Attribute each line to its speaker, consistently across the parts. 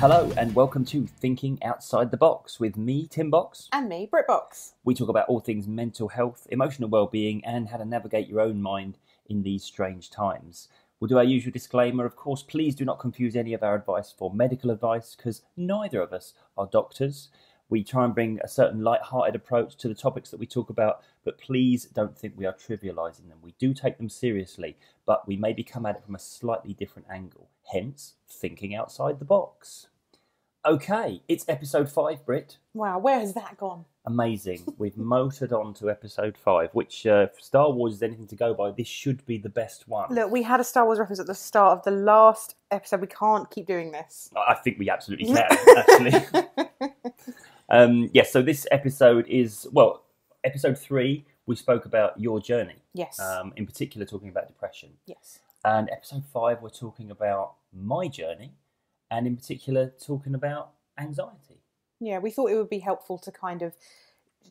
Speaker 1: Hello and welcome to Thinking Outside the Box with me, Tim Box.
Speaker 2: And me, Britt Box.
Speaker 1: We talk about all things mental health, emotional well-being, and how to navigate your own mind in these strange times. We'll do our usual disclaimer. Of course, please do not confuse any of our advice for medical advice because neither of us are doctors. We try and bring a certain light-hearted approach to the topics that we talk about, but please don't think we are trivializing them. We do take them seriously, but we maybe come at it from a slightly different angle. Hence, thinking outside the box. Okay, it's episode five, Britt.
Speaker 2: Wow, where has that gone?
Speaker 1: Amazing. We've motored on to episode five, which, uh, if Star Wars is anything to go by, this should be the best one.
Speaker 2: Look, we had a Star Wars reference at the start of the last episode. We can't keep doing this.
Speaker 1: I think we absolutely can, actually. um, yes, so this episode is, well, episode three, we spoke about your journey,
Speaker 2: yes.
Speaker 1: um, in particular, talking about depression.
Speaker 2: yes.
Speaker 1: And episode five, we're talking about my journey, and in particular, talking about anxiety.
Speaker 2: Yeah, we thought it would be helpful to kind of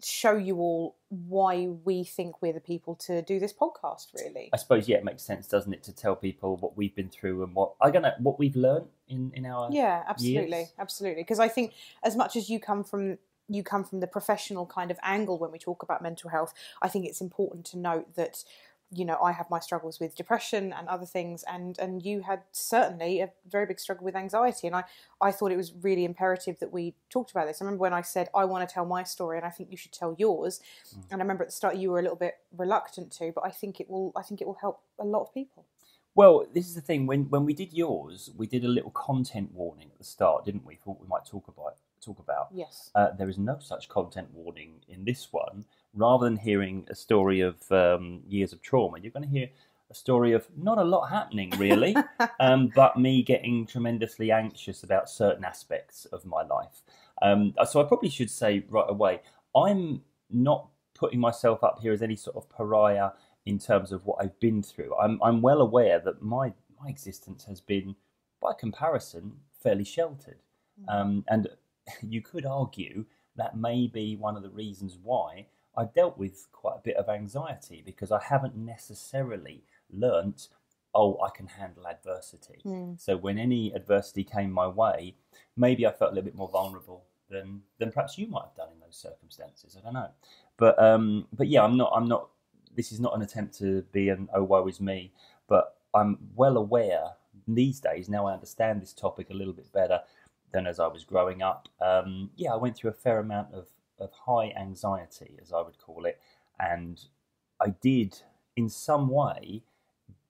Speaker 2: show you all why we think we're the people to do this podcast, really.
Speaker 1: I suppose, yeah, it makes sense, doesn't it, to tell people what we've been through and what I don't know what we've learned in in our
Speaker 2: Yeah, absolutely,
Speaker 1: Years.
Speaker 2: absolutely. Because I think as much as you come from you come from the professional kind of angle when we talk about mental health, I think it's important to note that you know I have my struggles with depression and other things, and and you had certainly a very big struggle with anxiety, and I I thought it was really imperative that we talked about this. I remember when I said I want to tell my story, and I think you should tell yours,
Speaker 1: Mm.
Speaker 2: and I remember at the start you were a little bit reluctant to, but I think it will I think it will help a lot of people.
Speaker 1: Well, this is the thing. When when we did yours, we did a little content warning at the start, didn't we? Thought we might talk about talk about.
Speaker 2: Yes.
Speaker 1: Uh, there is no such content warning in this one. Rather than hearing a story of um, years of trauma, you're going to hear a story of not a lot happening really, um, but me getting tremendously anxious about certain aspects of my life. Um, so I probably should say right away, I'm not putting myself up here as any sort of pariah in terms of what I've been through. I'm I'm well aware that my my existence has been, by comparison, fairly sheltered, um, and you could argue that may be one of the reasons why I dealt with quite a bit of anxiety because I haven't necessarily learnt. Oh, I can handle adversity.
Speaker 2: Mm.
Speaker 1: So when any adversity came my way, maybe I felt a little bit more vulnerable than than perhaps you might have done in those circumstances. I don't know, but um, but yeah, I'm not. I'm not. This is not an attempt to be an oh woe is me, but I'm well aware these days. Now I understand this topic a little bit better than as I was growing up. Um, yeah, I went through a fair amount of of high anxiety, as I would call it, and I did in some way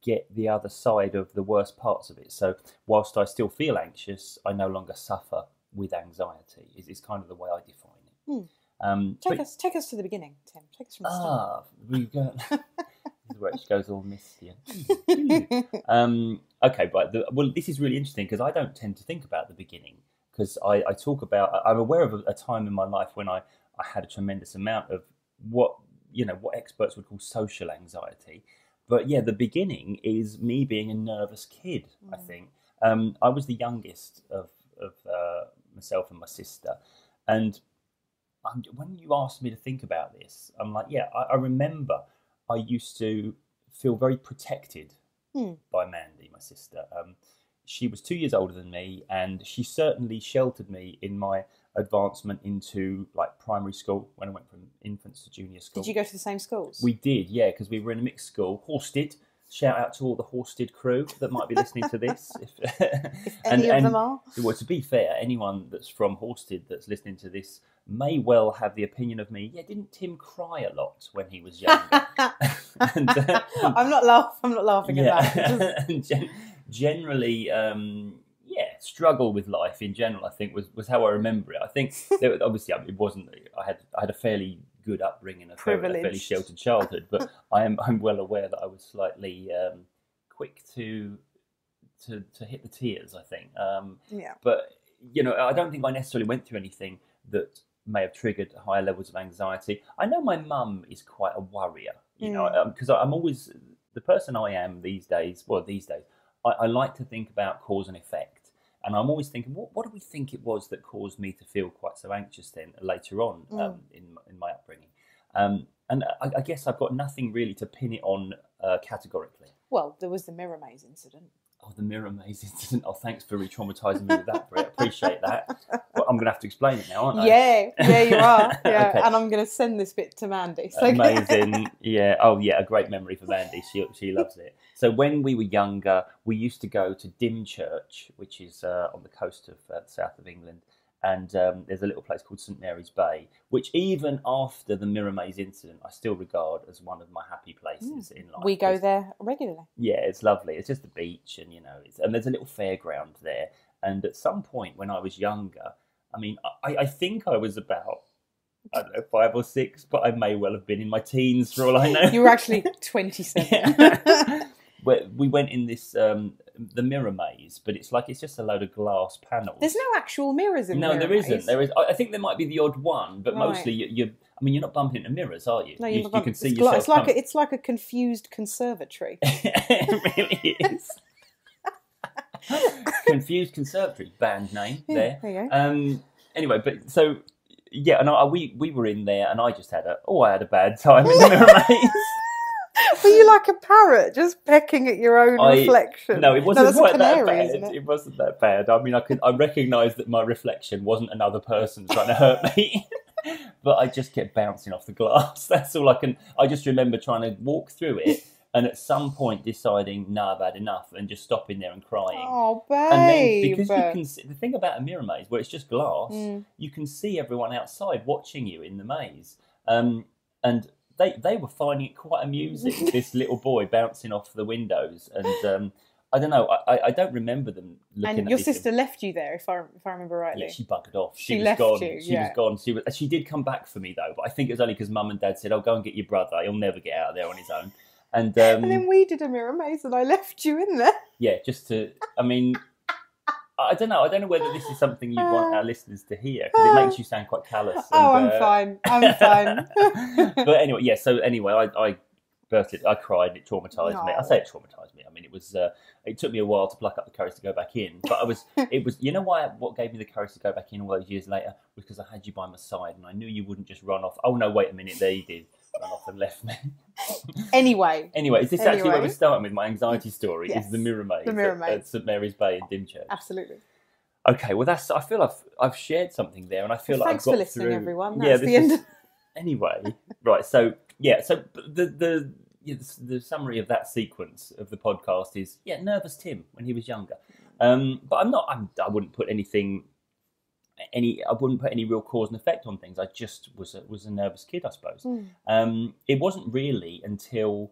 Speaker 1: get the other side of the worst parts of it. So whilst I still feel anxious, I no longer suffer with anxiety. Is is kind of the way I define it.
Speaker 2: Hmm.
Speaker 1: Um,
Speaker 2: Take
Speaker 1: but-
Speaker 2: us take us to the beginning, Tim. Take us from the start.
Speaker 1: ah, this is where it goes all misty. um, okay, but the, well, this is really interesting because I don't tend to think about the beginning because I, I talk about. I'm aware of a, a time in my life when I, I had a tremendous amount of what you know what experts would call social anxiety. But yeah, the beginning is me being a nervous kid. I
Speaker 2: Mm.
Speaker 1: think um, I was the youngest of of uh, myself and my sister, and I'm, when you asked me to think about this, I'm like, yeah, I, I remember I used to feel very protected
Speaker 2: Hmm.
Speaker 1: by Mandy, my sister. Um, she was two years older than me, and she certainly sheltered me in my advancement into like primary school when I went from infants to junior school.
Speaker 2: Did you go to the same schools?
Speaker 1: We did, yeah, because we were in a mixed school. Horsted. Shout out to all the Horsted crew that might be listening to this. If,
Speaker 2: if any of them are.
Speaker 1: well, to be fair, anyone that's from Horsted that's listening to this may well have the opinion of me. Yeah, didn't Tim cry a lot when he was young? and, uh,
Speaker 2: I'm not laugh. I'm not laughing at that.
Speaker 1: yeah, gen- generally, um, yeah, struggle with life in general. I think was, was how I remember it. I think there, obviously I mean, it wasn't. I had I had a fairly good upbringing, a fairly, a fairly sheltered childhood, but I am I'm well aware that I was slightly um, quick to to to hit the tears. I think. Um,
Speaker 2: yeah.
Speaker 1: but you know, I don't think I necessarily went through anything that may have triggered higher levels of anxiety. I know my mum is quite a worrier, you know, because I'm always the person I am these days. Well, these days, I, I like to think about cause and effect, and I'm always thinking, what what do we think it was that caused me to feel quite so anxious then later on um,
Speaker 2: Mm.
Speaker 1: in in my upbringing? Um, and I, I guess I've got nothing really to pin it on uh, categorically.
Speaker 2: Well, there was the Mirror Maze incident.
Speaker 1: Oh, the mirror maze incident. Oh, thanks for re-traumatizing me with that, Britt. Appreciate that. Well, I'm going to have to explain it now, aren't I?
Speaker 2: Yeah, yeah, you are. Yeah,
Speaker 1: Okay.
Speaker 2: and I'm going to send this bit to Mandy. So
Speaker 1: Amazing. yeah. Oh, yeah. A great memory for Mandy. She she loves it. So when we were younger, we used to go to Dymchurch, which is uh, on the coast of uh, the south of England, and um, there's a little place called St Mary's Bay, which even after the Mirror Maze incident, I still regard as one of my happy places in life.
Speaker 2: we go there regularly.
Speaker 1: yeah, it's lovely. It's just the beach, and you know, it's, and there's a little fairground there. And at some point when I was younger, I mean, I, I think I was about I don't know five or six, but I may well have been in my teens for all I know.
Speaker 2: You were actually 27.
Speaker 1: Yeah. We went in this um, the mirror maze, but it's like it's just a load of glass panels.
Speaker 2: There's no actual mirrors in
Speaker 1: there.
Speaker 2: no,
Speaker 1: there isn't. There is. I think there might be the odd one, but
Speaker 2: Right.
Speaker 1: mostly you, you. I mean, you're not bumping into mirrors, are you?
Speaker 2: No,
Speaker 1: you,
Speaker 2: you've
Speaker 1: can see
Speaker 2: it's,
Speaker 1: yourself.
Speaker 2: like, it's like a, it's like a confused conservatory.
Speaker 1: it really is. Confused Conservatory band name
Speaker 2: Yeah,
Speaker 1: there.
Speaker 2: there you go.
Speaker 1: Um. Anyway, but so yeah, and I, we we were in there, and I just had a oh, I had a bad time in the mirror maze.
Speaker 2: Were you like a parrot just pecking at your own
Speaker 1: I-
Speaker 2: reflection?
Speaker 1: No, it wasn't
Speaker 2: a
Speaker 1: quite that bad.
Speaker 2: it?
Speaker 1: It? wasn't that bad. I mean, I could I recognised that my reflection wasn't another person trying to hurt me. But I just kept bouncing off the glass. That's all I can. I just remember trying to walk through it, and at some point deciding, "No, I've had enough," and just stopping there and crying.
Speaker 2: Oh,
Speaker 1: And then
Speaker 2: babe.
Speaker 1: because you can see the thing about a mirror maze where it's just glass,
Speaker 2: Mm.
Speaker 1: you can see everyone outside watching you in the maze. Um, and they they were finding it quite amusing. this little boy bouncing off the windows, and um, I don't know. I, I- don't remember them looking.
Speaker 2: and your sister left you there, if I if I remember rightly.
Speaker 1: Yeah, she buggered off. She,
Speaker 2: She
Speaker 1: was
Speaker 2: left
Speaker 1: gone.
Speaker 2: you,
Speaker 1: she
Speaker 2: yeah.
Speaker 1: was gone. She was. She did come back for me though, but I think it was only because Mum and Dad said, "Oh, go and get your brother. He'll never get out of there on his own." And, um,
Speaker 2: and then we did a mirror maze, and I left you in there.
Speaker 1: yeah, just to. I mean, I don't know. I don't know whether this is something you want our listeners to hear because it makes you sound quite callous.
Speaker 2: oh,
Speaker 1: and,
Speaker 2: I'm
Speaker 1: uh,
Speaker 2: fine. I'm fine.
Speaker 1: but anyway, yeah. So anyway, I, I burst it. I cried. It traumatized me. I say it traumatized me. I mean, it was. Uh, it took me a while to pluck up the courage to go back in, but I was. it was. You know why? What gave me the courage to go back in all those years later was because I had you by my side, and I knew you wouldn't just run off. Oh no! Wait a minute. There you did. And left me.
Speaker 2: anyway,
Speaker 1: anyway, is this actually where we're starting with my anxiety story?
Speaker 2: Yes.
Speaker 1: Is the mirror maze?
Speaker 2: The mirror
Speaker 1: at, at St Mary's Bay in Dymchurch.
Speaker 2: absolutely.
Speaker 1: Okay, well that's. I feel I've I've shared something there, and I feel
Speaker 2: Well,
Speaker 1: like
Speaker 2: thanks
Speaker 1: I've got
Speaker 2: for listening,
Speaker 1: through-
Speaker 2: everyone.
Speaker 1: Yeah,
Speaker 2: That's
Speaker 1: this
Speaker 2: the end.
Speaker 1: is- anyway, right. So yeah, so the the yeah, the, the summary of that sequence of the podcast is yeah, nervous Tim when he was younger. Um, but I'm not. I'm, I wouldn't put anything. Any, I wouldn't put any real cause and effect on things. I just was a, was a nervous kid, I suppose.
Speaker 2: Mm.
Speaker 1: Um, it wasn't really until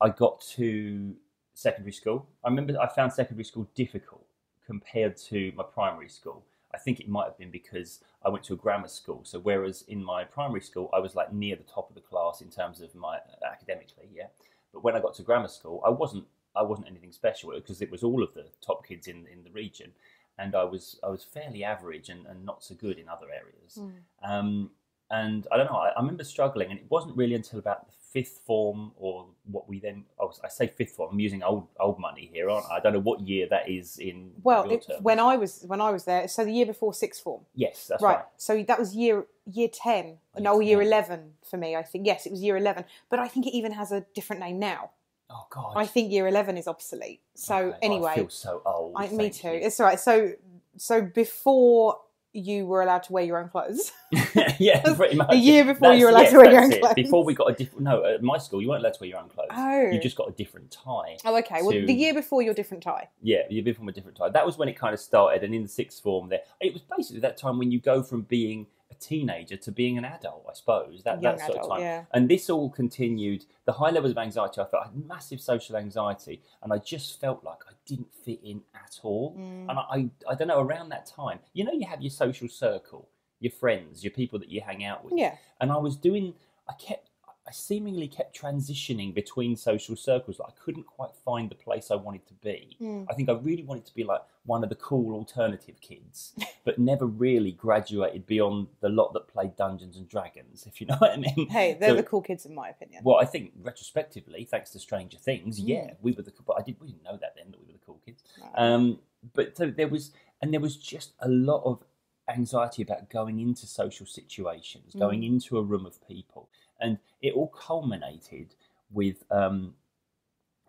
Speaker 1: I got to secondary school. I remember I found secondary school difficult compared to my primary school. I think it might have been because I went to a grammar school. So whereas in my primary school I was like near the top of the class in terms of my academically, yeah. But when I got to grammar school, I wasn't I wasn't anything special because it was all of the top kids in in the region, and I was I was fairly average and, and not so good in other areas.
Speaker 2: Mm.
Speaker 1: Um, and I don't know. I, I remember struggling, and it wasn't really until about the fifth form, or what we then. Oh, I say fifth form. I'm using old old money here, aren't I? I don't know what year that is in.
Speaker 2: Well, it, when I was when I was there, so the year before sixth form,
Speaker 1: yes, that's
Speaker 2: right.
Speaker 1: right.
Speaker 2: So that was year year ten, no, year
Speaker 1: 10.
Speaker 2: eleven for me. I think yes, it was year eleven, but I think it even has a different name now.
Speaker 1: Oh God.
Speaker 2: I think year eleven is obsolete. So
Speaker 1: Okay. Oh,
Speaker 2: anyway,
Speaker 1: I feel so old.
Speaker 2: I, me too.
Speaker 1: you.
Speaker 2: It's all right. So so before you were allowed to wear your own clothes,
Speaker 1: yeah, pretty much.
Speaker 2: a year before you were allowed
Speaker 1: That's-
Speaker 2: to wear your own
Speaker 1: it.
Speaker 2: clothes.
Speaker 1: Before we got a different. No, at my school you weren't allowed to wear your own clothes.
Speaker 2: Oh.
Speaker 1: You just got a different tie.
Speaker 2: oh, okay. Well, the year before your different tie.
Speaker 1: Yeah, you've been from a different tie. That was when it kind of started, and in the sixth form, there it was basically that time when you go from being a teenager to being an adult. I suppose that
Speaker 2: Young
Speaker 1: that sort
Speaker 2: adult,
Speaker 1: of time.
Speaker 2: yeah.
Speaker 1: And this all continued. The high levels of anxiety I felt, I had massive social anxiety, and I just felt like I didn't fit in at all.
Speaker 2: Mm.
Speaker 1: And I, I, I don't know. Around that time, you know, you have your social circle, your friends, your people that you hang out with
Speaker 2: Yeah.
Speaker 1: and I was doing. I kept. I seemingly kept transitioning between social circles. Like I couldn't quite find the place I wanted to be.
Speaker 2: Mm.
Speaker 1: I think I really wanted to be like one of the cool alternative kids, but never really graduated beyond the lot that played Dungeons and Dragons. If you know what I mean.
Speaker 2: Hey, they're
Speaker 1: So-
Speaker 2: the cool kids in my opinion.
Speaker 1: Well, I think retrospectively, thanks to Stranger Things,
Speaker 2: Mm.
Speaker 1: yeah, we were the. But I did. We didn't know that then that we were the cool kids.
Speaker 2: No.
Speaker 1: Um, but so there was, and there was just a lot of anxiety about going into social situations, going
Speaker 2: Mm.
Speaker 1: into a room of people, and it all culminated with um,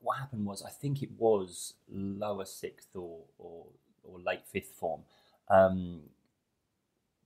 Speaker 1: what happened was I think it was lower sixth or or, or late fifth form. Um,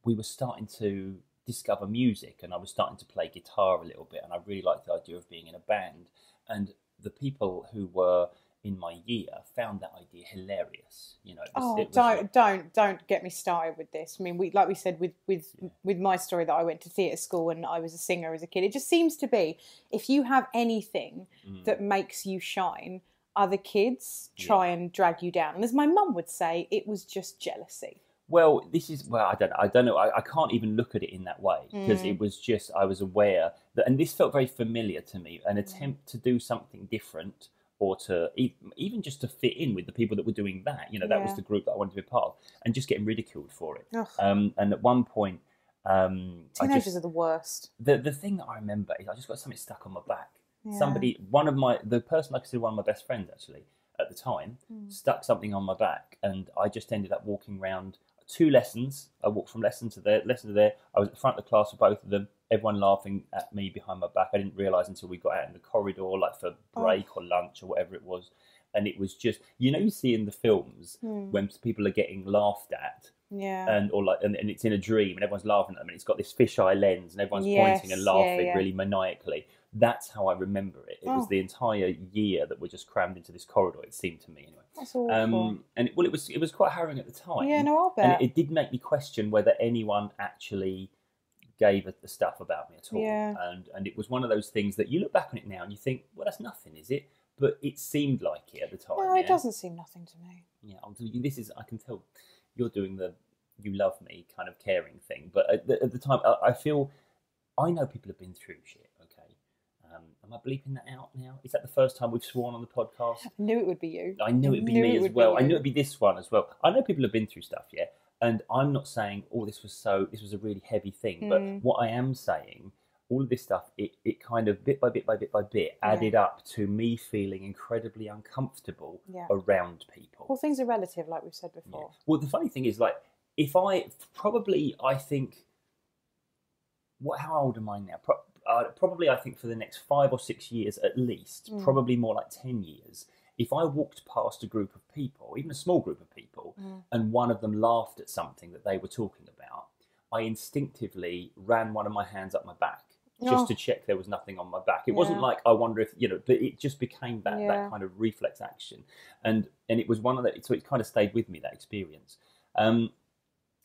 Speaker 1: we were starting to discover music, and I was starting to play guitar a little bit, and I really liked the idea of being in a band. And the people who were in my year found that idea hilarious. You know, it was,
Speaker 2: Oh, don't
Speaker 1: like-
Speaker 2: don't don't get me started with this. I mean, we like we said with with
Speaker 1: Yeah.
Speaker 2: with my story that I went to theatre school and I was a singer as a kid. It just seems to be if you have anything
Speaker 1: Mm.
Speaker 2: that makes you shine, other kids try and drag you down. And as my mum would say, it was just jealousy.
Speaker 1: Well, this is well, I don't know. I don't know. I, I can't even look at it in that way because
Speaker 2: Mm.
Speaker 1: it was just I was aware that, and this felt very familiar to me. An attempt to do something different, or to even just to fit in with the people that were doing that. You know, that was the group that I wanted to be part of, and just getting ridiculed for it. Um, and at one point, um,
Speaker 2: Teenagers
Speaker 1: just,
Speaker 2: are the worst.
Speaker 1: the the thing that I remember is I just got something stuck on my back.
Speaker 2: Yeah.
Speaker 1: Somebody, one of my the person I consider one of my best friends actually at the time,
Speaker 2: Mm.
Speaker 1: stuck something on my back, and I just ended up walking around two lessons. I walked from lesson to there, lesson to there. I was at the front of the class for both of them. Everyone laughing at me behind my back. I didn't realise until we got out in the corridor, like for
Speaker 2: Oh.
Speaker 1: break or lunch or whatever it was. And it was just, you know, you see in the films
Speaker 2: Hmm.
Speaker 1: when people are getting laughed at,
Speaker 2: Yeah.
Speaker 1: and or like, and, and it's in a dream, and everyone's laughing at them, and it's got this fisheye lens, and everyone's
Speaker 2: Yes,
Speaker 1: pointing and
Speaker 2: yeah,
Speaker 1: laughing
Speaker 2: yeah.
Speaker 1: really maniacally. That's how I remember it. It was
Speaker 2: Oh.
Speaker 1: the entire year that we're just crammed into this corridor. It seemed to me, anyway.
Speaker 2: That's awful.
Speaker 1: Um, and it, well, it was it was quite harrowing at the time.
Speaker 2: yeah, no, I'll
Speaker 1: and it, it did make me question whether anyone actually gave the stuff about me at all.
Speaker 2: Yeah.
Speaker 1: And and it was one of those things that you look back on it now and you think, well, that's nothing, is it? But it seemed like it at the time.
Speaker 2: no,
Speaker 1: yeah?
Speaker 2: it doesn't seem nothing to me.
Speaker 1: Yeah, you- this is I can tell you're doing the you love me kind of caring thing, but at the, at the time I, I feel I know people have been through shit. Um, am I bleeping that out now? Is that the first time we've sworn on the podcast?
Speaker 2: I knew it would be you.
Speaker 1: I knew it'd be
Speaker 2: Knew
Speaker 1: me
Speaker 2: it
Speaker 1: as well. I knew it'd be this one as well. I know people have been through stuff, yeah. And I'm not saying, oh, this was so, this was a really heavy thing. But
Speaker 2: Mm.
Speaker 1: what I am saying, all of this stuff, it, it kind of bit by bit by bit by bit
Speaker 2: Yeah.
Speaker 1: added up to me feeling incredibly uncomfortable
Speaker 2: Yeah.
Speaker 1: around people.
Speaker 2: Well, things are relative, like we've said
Speaker 1: Yeah.
Speaker 2: before.
Speaker 1: Well, the funny thing is, like, if I probably, I think, what? How old am I now? Pro- uh, probably, I think for the next five or six years at least,
Speaker 2: Mm.
Speaker 1: probably more like ten years. If I walked past a group of people, even a small group of people,
Speaker 2: Mm.
Speaker 1: and one of them laughed at something that they were talking about, I instinctively ran one of my hands up my back just
Speaker 2: Oh.
Speaker 1: to check there was nothing on my back. It wasn't like I wonder if you know, but it just became that
Speaker 2: Yeah.
Speaker 1: that kind of reflex action, and and it was one of the so it kind of stayed with me that experience. Um,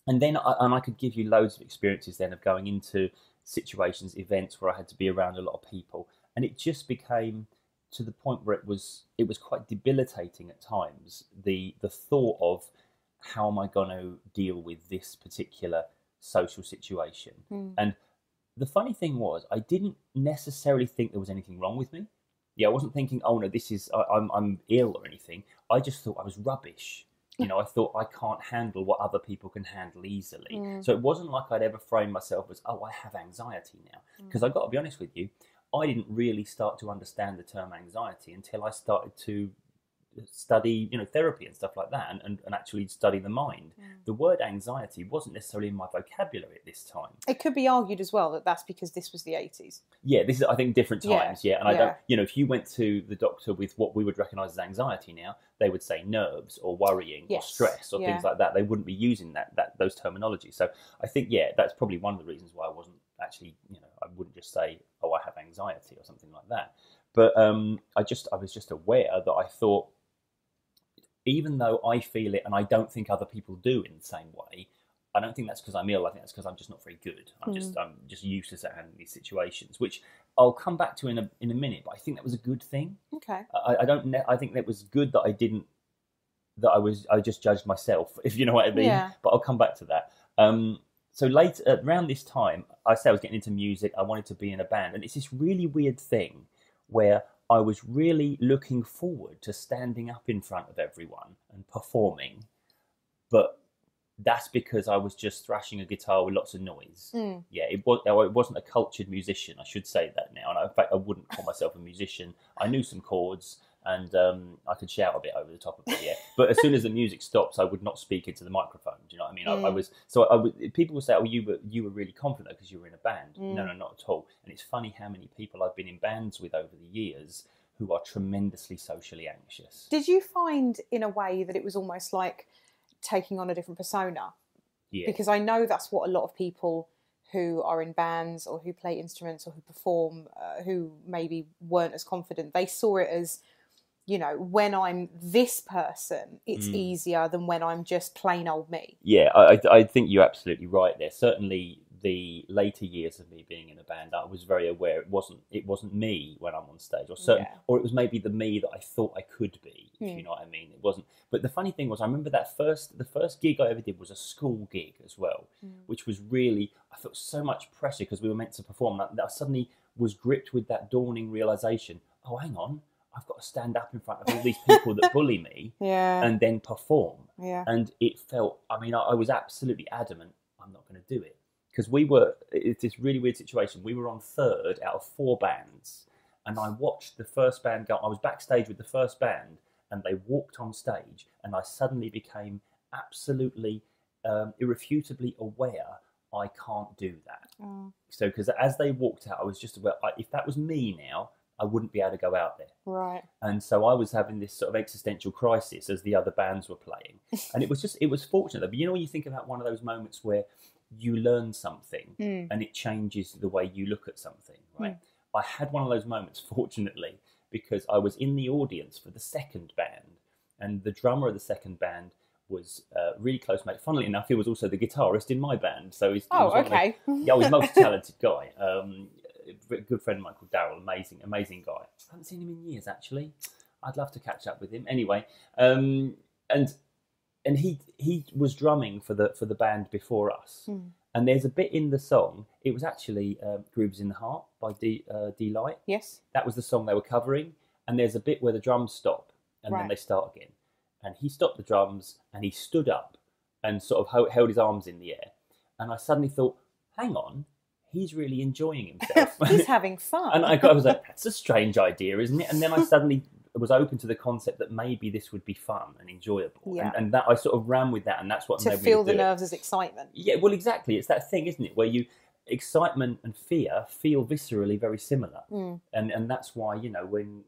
Speaker 1: and then I, and I could give you loads of experiences then of going into situations, events where I had to be around a lot of people, and it just became to the point where it was it was quite debilitating at times. The the thought of how am I going to deal with this particular social situation?
Speaker 2: Mm.
Speaker 1: And the funny thing was, I didn't necessarily think there was anything wrong with me. Yeah, I wasn't thinking, oh no, this is I, I'm I'm ill or anything. I just thought I was rubbish. You know, I thought I can't handle what other people can handle easily.
Speaker 2: Mm.
Speaker 1: So it wasn't like I'd ever frame myself as, oh, I have anxiety now.
Speaker 2: Mm.
Speaker 1: Because I got to be honest with you, I didn't really start to understand the term anxiety until I started to study, you know, therapy and stuff like that, and, and, and actually study the mind.
Speaker 2: Mm.
Speaker 1: The word anxiety wasn't necessarily in my vocabulary at this time.
Speaker 2: It could be argued as well that that's because this was the 80s.
Speaker 1: Yeah, this is I think different times. Yeah, and I
Speaker 2: yeah.
Speaker 1: don't. You know, if you went to the doctor with what we would recognise as anxiety now, they would say nerves or worrying
Speaker 2: Yes,
Speaker 1: or stress or
Speaker 2: yeah.
Speaker 1: things like that. They wouldn't be using that that those terminologies. So I think yeah, that's probably one of the reasons why I wasn't actually. You know, I wouldn't just say oh I have anxiety or something like that. But um, I just I was just aware that I thought, even though I feel it and I don't think other people do in the same way, I don't think that's because I'm ill. I think that's because I'm just not very good. I'm just I'm just useless at handling these situations, which I'll come back to in a in a minute. But I think that was a good thing.
Speaker 2: Okay.
Speaker 1: I, I don't. Ne- I think that was good that I didn't. That I was. I just judged myself, if you know what I mean.
Speaker 2: Yeah.
Speaker 1: But I'll come back to that. Um, so late around this time, I say I was getting into music. I wanted to be in a band, and it's this really weird thing where I was really looking forward to standing up in front of everyone and performing, but that's because I was just thrashing a guitar with lots of noise.
Speaker 2: Mm.
Speaker 1: Yeah, it was. I wasn't a cultured musician. I should say that now. And in fact, I wouldn't call myself a musician. I knew some chords and um, I could shout a bit over the top of it. Yeah, but as soon as the music stops, I would not speak into the microphone. Do you know what I mean? I, I
Speaker 2: Mm.
Speaker 1: was so I would. People would say, "Oh, you were you were really confident because you were in a band."
Speaker 2: Mm.
Speaker 1: No, no, not at all. And it's funny how many people I've been in bands with over the years who are tremendously socially anxious.
Speaker 2: Did you find, in a way, that it was almost like taking on a different persona?
Speaker 1: Yeah.
Speaker 2: Because I know that's what a lot of people who are in bands or who play instruments or who perform, uh, who maybe weren't as confident, they saw it as, you know, when I'm this person, it's
Speaker 1: Mm.
Speaker 2: easier than when I'm just plain old me.
Speaker 1: Yeah, I, I- I think you're absolutely right there. Certainly, the later years of me being in a band, I was very aware it wasn't it wasn't me when I'm on stage, or certain,
Speaker 2: Yeah.
Speaker 1: or it was maybe the me that I thought I could be. If
Speaker 2: Hmm.
Speaker 1: you know what I mean, it wasn't. But the funny thing was, I remember that first the first gig I ever did was a school gig as well, which was really I felt so much pressure because we were meant to perform. That I suddenly was gripped with that dawning realization. Oh, hang on, I've got to stand up in front of all these people that bully me
Speaker 2: Yeah.
Speaker 1: and then perform.
Speaker 2: Yeah.
Speaker 1: and it felt i mean i, I was absolutely adamant i'm not going to do it. Because we were it's this really weird situation. We were on third out of four bands and i watched the first band go i was backstage with the first band and they walked on stage and i suddenly became absolutely um, irrefutably aware i can't do that.
Speaker 2: Oh,
Speaker 1: so because as they walked out i was just aware I, if that was me now i wouldn't be able to go out there
Speaker 2: right.
Speaker 1: and so I was having this sort of existential crisis as the other bands were playing, and it was just it was fortunate. But you know when you think about one of those moments where you learn something
Speaker 2: Mm.
Speaker 1: and it changes the way you look at something, right? I had one of those moments, fortunately, because I was in the audience for the second band, and the drummer of the second band was uh, really close mate. Funnily enough, he was also the guitarist in my band, so he's he
Speaker 2: Oh,
Speaker 1: was one the-
Speaker 2: okay.
Speaker 1: yeah, he's most talented guy. Um, a good friend Michael Daryl, amazing, amazing guy. I haven't seen him in years actually. I'd love to catch up with him. Anyway, um, and and he he was drumming for the for the band before us.
Speaker 2: Hmm.
Speaker 1: And there's a bit in the song. It was actually um, "Groove Is in the Heart" by D uh, Deee-Lite.
Speaker 2: yes.
Speaker 1: That was the song they were covering. And there's a bit where the drums stop and then they start again. And he stopped the drums and he stood up and sort of ho- held his arms in the air. And I suddenly thought, hang on, he's really enjoying himself.
Speaker 2: He's having fun.
Speaker 1: and I, I was like, that's a strange idea, isn't it? And then I suddenly was open to the concept that maybe this would be fun and enjoyable.
Speaker 2: Yeah.
Speaker 1: And, and that I sort of ran with that, and that's what
Speaker 2: to feel the
Speaker 1: do it.
Speaker 2: nerves as excitement.
Speaker 1: Yeah, well, exactly. It's that thing, isn't it, where you excitement and fear feel viscerally very similar,
Speaker 2: Mm.
Speaker 1: and and that's why you know when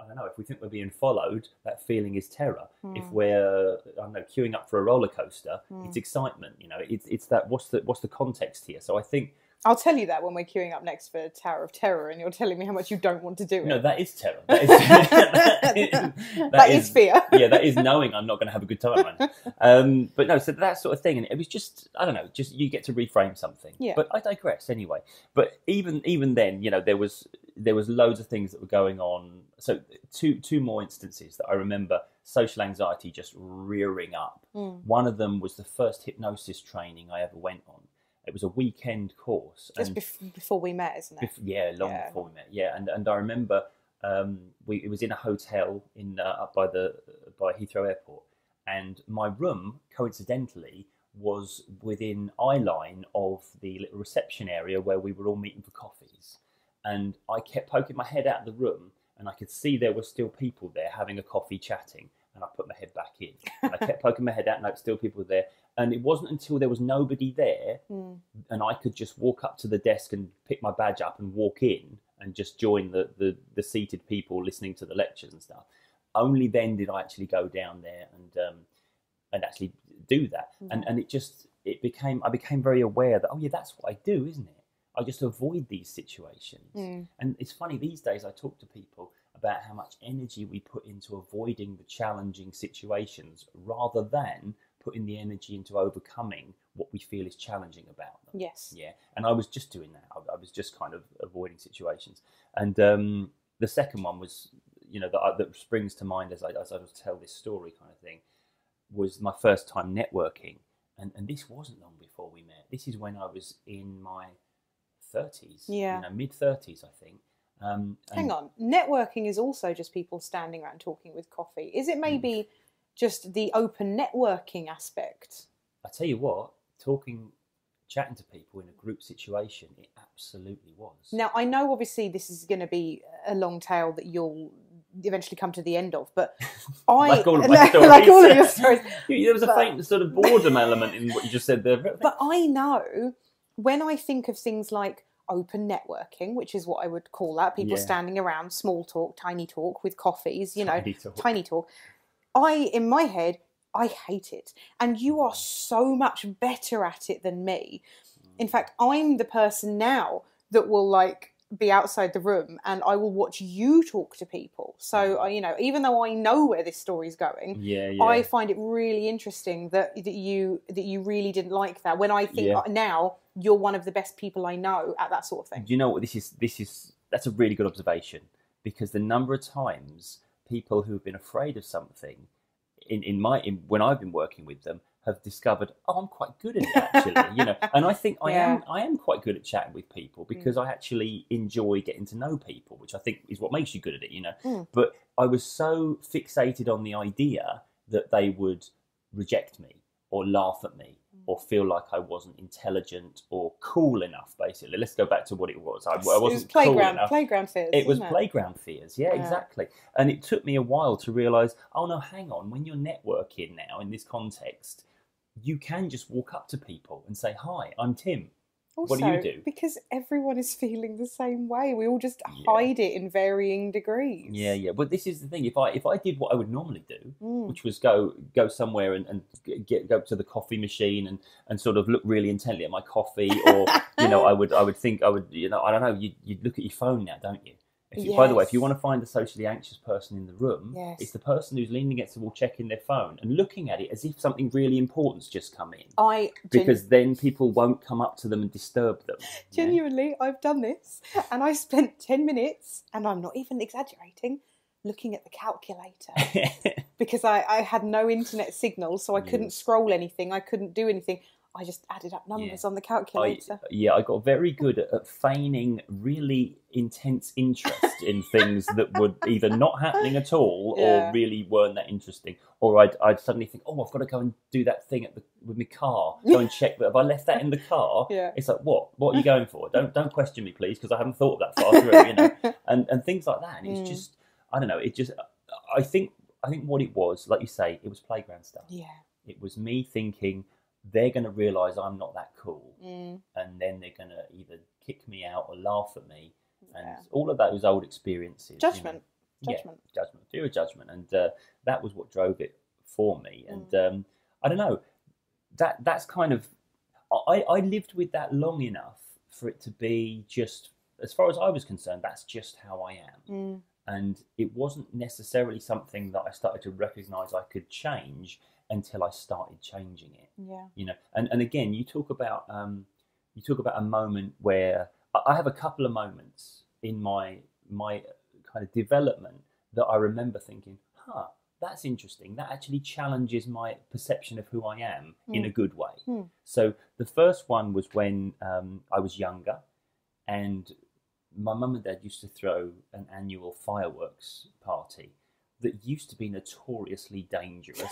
Speaker 1: I don't know if we think we're being followed, that feeling is terror. If
Speaker 2: Mm.
Speaker 1: we're I don't know queuing up for a roller coaster,
Speaker 2: Mm.
Speaker 1: it's excitement. You know, it's it's that what's the what's the context here? So I think
Speaker 2: I'll tell you that when we're queuing up next for Tower of Terror, and you're telling me how much you don't want to do it.
Speaker 1: no, that is terror. That is, that is,
Speaker 2: that is, fear.
Speaker 1: yeah, that is knowing I'm not going to have a good time. Um, but no, so that sort of thing, and it was just I don't know, just you get to reframe something.
Speaker 2: Yeah.
Speaker 1: But I digress anyway. But even even then, you know, there was there was loads of things that were going on. So two two more instances that I remember social anxiety just rearing up.
Speaker 2: Mm.
Speaker 1: One of them was the first hypnosis training I ever went on. It was a weekend course.
Speaker 2: Just bef- before we met, isn't it?
Speaker 1: Bef- yeah, long
Speaker 2: Yeah.
Speaker 1: before we met. Yeah, and and I remember um, we it was in a hotel in uh, up by the by Heathrow Airport, and my room coincidentally was within eye line of the little reception area where we were all meeting for coffees, and I kept poking my head out of the room, and I could see there were still people there having a coffee, chatting. And I put my head back in. And I kept poking my head out, and like, still people were there. And it wasn't until there was nobody there
Speaker 2: Mm.
Speaker 1: and I could just walk up to the desk and pick my badge up and walk in and just join the, the, the seated people listening to the lectures and stuff. Only then did I actually go down there and um, and actually do that. And and it just it became I became very aware that oh yeah that's what I do isn't it? I just avoid these situations.
Speaker 2: Mm.
Speaker 1: And it's funny these days I talk to people about how much energy we put into avoiding the challenging situations rather than putting the energy into overcoming what we feel is challenging about them.
Speaker 2: Yes.
Speaker 1: Yeah, and I was just doing that. I, I was just kind of avoiding situations. And um, the second one was, you know, that, that springs to mind as I, as I tell this story kind of thing, was my first time networking. And, and this wasn't long before we met. This is when I was in my 30s.
Speaker 2: Yeah.
Speaker 1: You know, mid 30s, I think. Um,
Speaker 2: Hang on. Networking is also just people standing around talking with coffee. Is it maybe just the open networking aspect?
Speaker 1: I tell you what, talking, chatting to people in a group situation, it absolutely was.
Speaker 2: Now, I know obviously this is going to be a long tale that you'll eventually come to the end of, but I
Speaker 1: Like all of my
Speaker 2: like all of your stories.
Speaker 1: there was a
Speaker 2: But-
Speaker 1: faint sort of boredom element in what you just said there.
Speaker 2: But I know when I think of things like open networking, which is what I would call that. People
Speaker 1: Yeah.
Speaker 2: standing around, small talk, tiny talk with coffees, you know,
Speaker 1: Tiny talk.
Speaker 2: tiny talk. I, in my head, I hate it. And you are so much better at it than me. In fact, I'm the person now that will like be outside the room and I will watch you talk to people. So, uh, you know, even though I know where this story's going,
Speaker 1: Yeah, yeah.
Speaker 2: I find it really interesting that that you that you really didn't like that. When I think
Speaker 1: Yeah.
Speaker 2: now you're one of the best people I know at that sort of thing.
Speaker 1: Do you know what this is? This is that's a really good observation because the number of times people who have been afraid of something, in in my in, when I've been working with them, have discovered, oh, I'm quite good at it actually. you know, and I think I
Speaker 2: Yeah.
Speaker 1: am I am quite good at chatting with people because I actually enjoy getting to know people, which I think is what makes you good at it. You know,
Speaker 2: Mm.
Speaker 1: but I was so fixated on the idea that they would reject me or laugh at me
Speaker 2: Mm.
Speaker 1: Or feel like I wasn't intelligent or cool enough. Basically, let's go back to what it was. I, I
Speaker 2: was
Speaker 1: wasn't cool
Speaker 2: playground
Speaker 1: enough.
Speaker 2: playground fears.
Speaker 1: It was
Speaker 2: wasn't
Speaker 1: playground fears, yeah,
Speaker 2: Yeah.
Speaker 1: exactly. And it took me a while to realise, oh no, hang on, when you're networking now in this context, you can just walk up to people and say, Hi, I'm Tim. What do you
Speaker 2: Also,
Speaker 1: do?
Speaker 2: Because everyone is feeling the same way. We all just
Speaker 1: Yeah.
Speaker 2: hide it in varying degrees.
Speaker 1: Yeah, yeah. But this is the thing. If I if I did what I would normally do,
Speaker 2: Mm.
Speaker 1: which was go go somewhere and, and get go to the coffee machine and, and sort of look really intently at my coffee, or you know, I would I would think I would you know I don't know. You you look at your phone now, don't you? You By the way, if you want to find the socially anxious person in the room,
Speaker 2: Yes.
Speaker 1: it's the person who's leaning against the wall, checking their phone and looking at it as if something really important's just come in.
Speaker 2: I
Speaker 1: Because then people won't come up to them and disturb them.
Speaker 2: genuinely, I've done this, and I spent ten minutes, and I'm not even exaggerating, looking at the calculator because I, I had no internet signal, so I couldn't scroll anything. I couldn't do anything. I just added up numbers on the
Speaker 1: I,
Speaker 2: calculator.
Speaker 1: yeah, I got very good at, at feigning really intense interest in things that were either not happening at all
Speaker 2: Yeah.
Speaker 1: or really weren't that interesting. Or I'd, I'd suddenly think, oh, I've got to go and do that thing at the, with my car. Go and check that. If I left that in the car,
Speaker 2: Yeah.
Speaker 1: it's like, what? What are you going for? Don't don't question me, please, because I haven't thought of that far through. You know, and and things like that. And it's
Speaker 2: Mm.
Speaker 1: just, I don't know. It just, I think, I think what it was, like you say, it was playground stuff.
Speaker 2: yeah.
Speaker 1: It was me thinking they're going to realise I'm not that cool
Speaker 2: Mm,
Speaker 1: and then they're going to either kick me out or laugh at me and
Speaker 2: yeah.
Speaker 1: all of those old experiences you know.
Speaker 2: Judgment.
Speaker 1: yeah
Speaker 2: Judgment.
Speaker 1: judgment fear of judgment and uh, that was what drove it for me and
Speaker 2: Mm.
Speaker 1: um, i don't know that that's kind of I, I lived with that long enough for it to be just as far as i was concerned that's just how i am
Speaker 2: Mm,
Speaker 1: and it wasn't necessarily something that i started to recognize i could change until i started changing it
Speaker 2: yeah.
Speaker 1: you know and, and again you talk about um, you talk about a moment where I- have a couple of moments in my my kind of development that I remember thinking, huh, that's interesting. That actually challenges my perception of who I am in a good way.
Speaker 2: Mm.
Speaker 1: So the first one was when um, I was younger, and my mum and dad used to throw an annual fireworks party that used to be notoriously dangerous.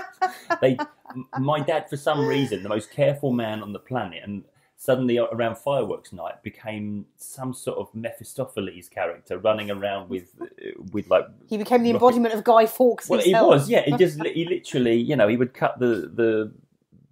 Speaker 1: they, my dad, for some reason, the most careful man on the planet, and suddenly around fireworks night became some sort of Mephistopheles character running around with, uh, with like.
Speaker 2: He became the
Speaker 1: rocket-
Speaker 2: embodiment of Guy Fawkes
Speaker 1: Well, he was, yeah. He just, he literally, you know, he would cut the the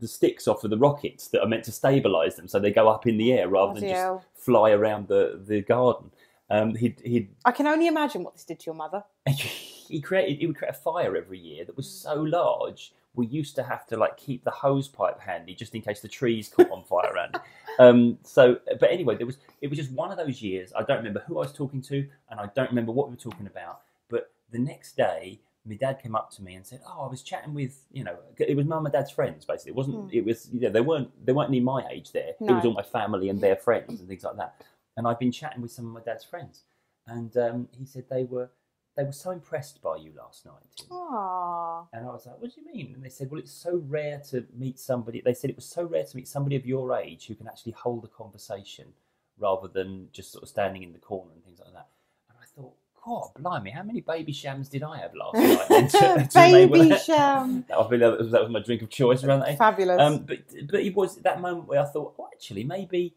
Speaker 1: the sticks off of the rockets that are meant to stabilise them, so they go up in the air rather than just fly around the the garden. Um, he'd he'd
Speaker 2: I can only imagine what this did to your mother.
Speaker 1: he created he would create a fire every year that was so large we used to have to like keep the hose pipe handy just in case the trees caught on fire around. Um, so, but anyway, there was it was just one of those years. I don't remember who I was talking to, and I don't remember what we were talking about. But the next day, my dad came up to me and said, "Oh, I was chatting with you know, it was mum and dad's friends basically. It wasn't.
Speaker 2: Hmm.
Speaker 1: It was you know, they weren't they weren't any my age there. It was all my family and their friends and things like that. And I've been chatting with some of my dad's friends, and um, he said they were they were so impressed by you last night.
Speaker 2: Aww.
Speaker 1: And I was like, what do you mean? And they said, well, it's so rare to meet somebody. They said it was so rare to meet somebody of your age who can actually hold a conversation rather than just sort of standing in the corner and things like that. And I thought, God, blimey, how many Babychams did I have last night? to- to
Speaker 2: Babycham.
Speaker 1: That was, that was- that was my drink of choice around that.
Speaker 2: Fabulous.
Speaker 1: Um, but but it was that moment where I thought, oh, actually, maybe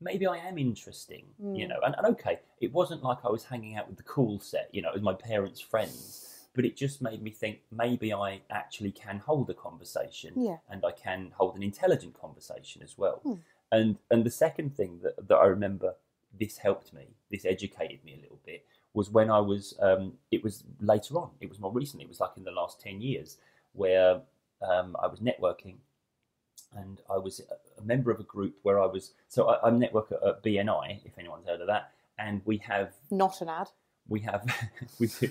Speaker 1: maybe I am interesting, you
Speaker 2: Mm.
Speaker 1: know. And, and okay, it wasn't like I was hanging out with the cool set, you know, with my parents' friends, but it just made me think maybe I actually can hold a conversation
Speaker 2: yeah.
Speaker 1: and I can hold an intelligent conversation as well.
Speaker 2: Hmm.
Speaker 1: And and the second thing that, that I remember this helped me, this educated me a little bit, was when I was um, it was later on, it was more recent, it was like in the last ten years, where um, I was networking and I was a member of a group where I was so I, I'm network at, at BNI, if anyone's heard of that, and we have
Speaker 2: Not an ad.
Speaker 1: we have we do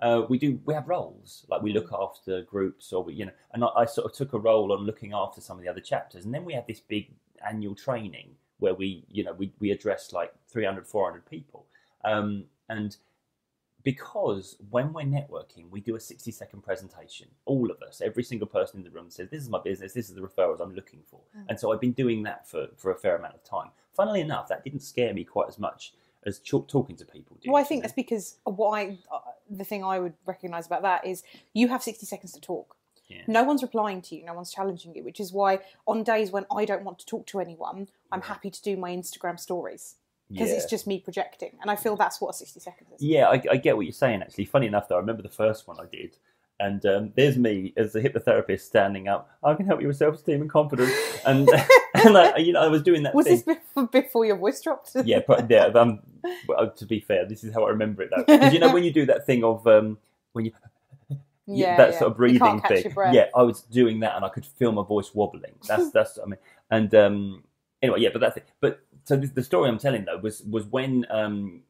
Speaker 1: uh, we do we have roles. Like we look after groups or we you know and I, I sort of took a role on looking after some of the other chapters. And then we had this big annual training where we you know we, we addressed like 300 400 people. Um, and because when we're networking we do a 60 second presentation all of us every single person in the room says this is my business this is the referrals i'm looking for
Speaker 2: Mm.
Speaker 1: and so i've been doing that for for a fair amount of time funnily enough that didn't scare me quite as much as ch- talking to people did
Speaker 2: Well, I think that's because what I, uh, the thing I would recognise about that is you have 60 seconds to talk.
Speaker 1: Yeah.
Speaker 2: No one's replying to you, no one's challenging you, which is why on days when I don't want to talk to anyone, I'm
Speaker 1: Yeah.
Speaker 2: happy to do my Instagram stories because
Speaker 1: yeah.
Speaker 2: it's just me projecting. And I feel that's what 60 seconds is.
Speaker 1: Yeah, I, I get what you're saying. Actually, funny enough, though, I remember the first one I did, and um, there's me as a hypnotherapist standing up. I can help you with self-esteem and confidence, and and I, you know, I was doing that.
Speaker 2: Was
Speaker 1: thing.
Speaker 2: this before, before your voice dropped?
Speaker 1: Yeah, but yeah. Um, well, to be fair, this is how I remember it though. 'Cause you know when you do that thing of um, when you
Speaker 2: yeah,
Speaker 1: that
Speaker 2: yeah.
Speaker 1: sort of breathing thing. Yeah, I was doing that, and I could feel my voice wobbling. That's that's I mean, and um, anyway, yeah, but that's it. But so the, the story I'm telling though was was when um,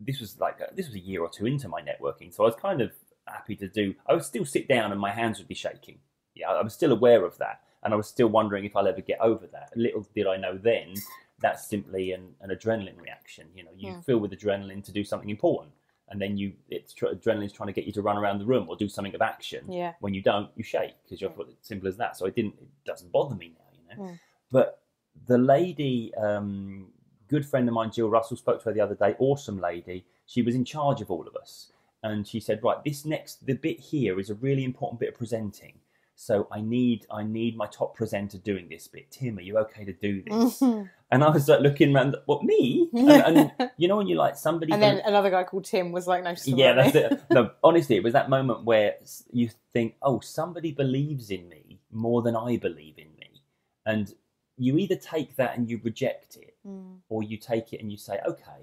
Speaker 1: this was like this was a year or two into my networking, so I was kind of happy to do. I would still sit down, and my hands would be shaking. Yeah, I was still aware of that, and I was still wondering if I'll ever get over that. Little did I know then that's simply an, an adrenaline reaction. You know, you
Speaker 2: Hmm.
Speaker 1: fill with adrenaline to do something important, and then you it's tr- adrenaline's trying to get you to run around the room or do something of action.
Speaker 2: Yeah.
Speaker 1: When you don't, you shake because you're
Speaker 2: Mm.
Speaker 1: simple as that. So it didn't, it doesn't bother me now, you know.
Speaker 2: Mm.
Speaker 1: But the lady, um, good friend of mine, Jill Russell, spoke to her the other day. Awesome lady. She was in charge of all of us, and she said, "Right, this next the bit here is a really important bit of presenting." So I need I need my top presenter doing this bit. Tim, are you okay to do this?
Speaker 2: Mhm.
Speaker 1: And I was like looking around, what me? And, and you know when you like somebody
Speaker 2: and then another guy called Tim was like, no,
Speaker 1: yeah, that's
Speaker 2: me.
Speaker 1: it. No, honestly, it was that moment where you think, oh, somebody believes in me more than I believe in me. And you either take that and you reject it,
Speaker 2: Mm.
Speaker 1: or you take it and you say, okay,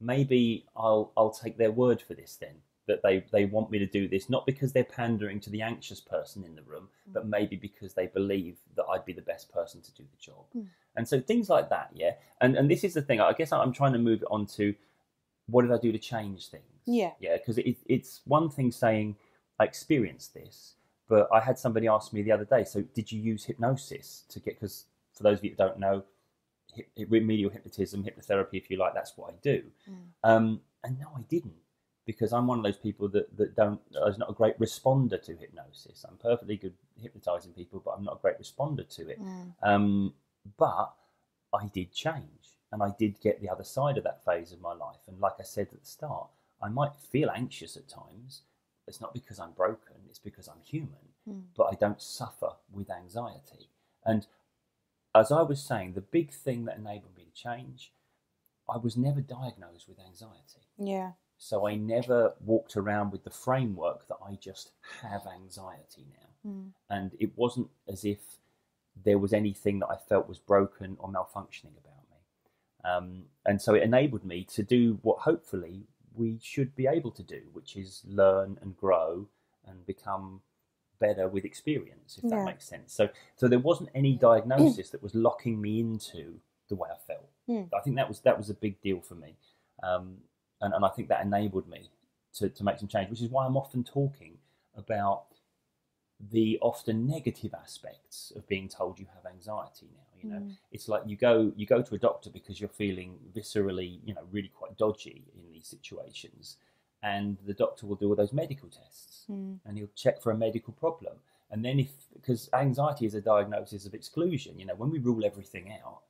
Speaker 1: maybe I'll I'll take their word for this then. That they, they want me to do this, not because they're pandering to the anxious person in the room, but maybe because they believe that I'd be the best person to do the job.
Speaker 2: Mm.
Speaker 1: And so things like that, yeah. And and this is the thing. I guess I'm trying to move it on to what did I do to change things?
Speaker 2: Yeah.
Speaker 1: Yeah, because it, it's one thing saying I experienced this, but I had somebody ask me the other day. So did you use hypnosis to get? Because for those of you that don't know, remedial hypnotism, hypnotherapy, if you like, that's what I do.
Speaker 2: Mm.
Speaker 1: Um, and no, I didn't, because I'm one of those people that that don't. I was not a great responder to hypnosis. I'm perfectly good hypnotizing people, but I'm not a great responder to it.
Speaker 2: Mm.
Speaker 1: Um, but I did change and I did get the other side of that phase of my life. And like I said at the start, I might feel anxious at times. It's not because I'm broken, it's because I'm human,
Speaker 2: Mm.
Speaker 1: but I don't suffer with anxiety. And as I was saying, the big thing that enabled me to change, I was never diagnosed with anxiety.
Speaker 2: Yeah.
Speaker 1: So I never walked around with the framework that I just have anxiety now
Speaker 2: Mm.
Speaker 1: and it wasn't as if there was anything that I felt was broken or malfunctioning about me. Um, and so it enabled me to do what hopefully we should be able to do, which is learn and grow and become better with experience, if that
Speaker 2: Yeah.
Speaker 1: makes sense. So, so there wasn't any diagnosis that was locking me into the way I felt.
Speaker 2: Mm.
Speaker 1: I think that was that was a big deal for me, um, and and I think that enabled me to to make some change, which is why I'm often talking about the often negative aspects of being told you have anxiety now you know
Speaker 2: Mm.
Speaker 1: it's like you go you go to a doctor because you're feeling viscerally you know really quite dodgy in these situations and the doctor will do all those medical tests
Speaker 2: Mm.
Speaker 1: and he'll check for a medical problem and then if because anxiety is a diagnosis of exclusion you know when we rule everything out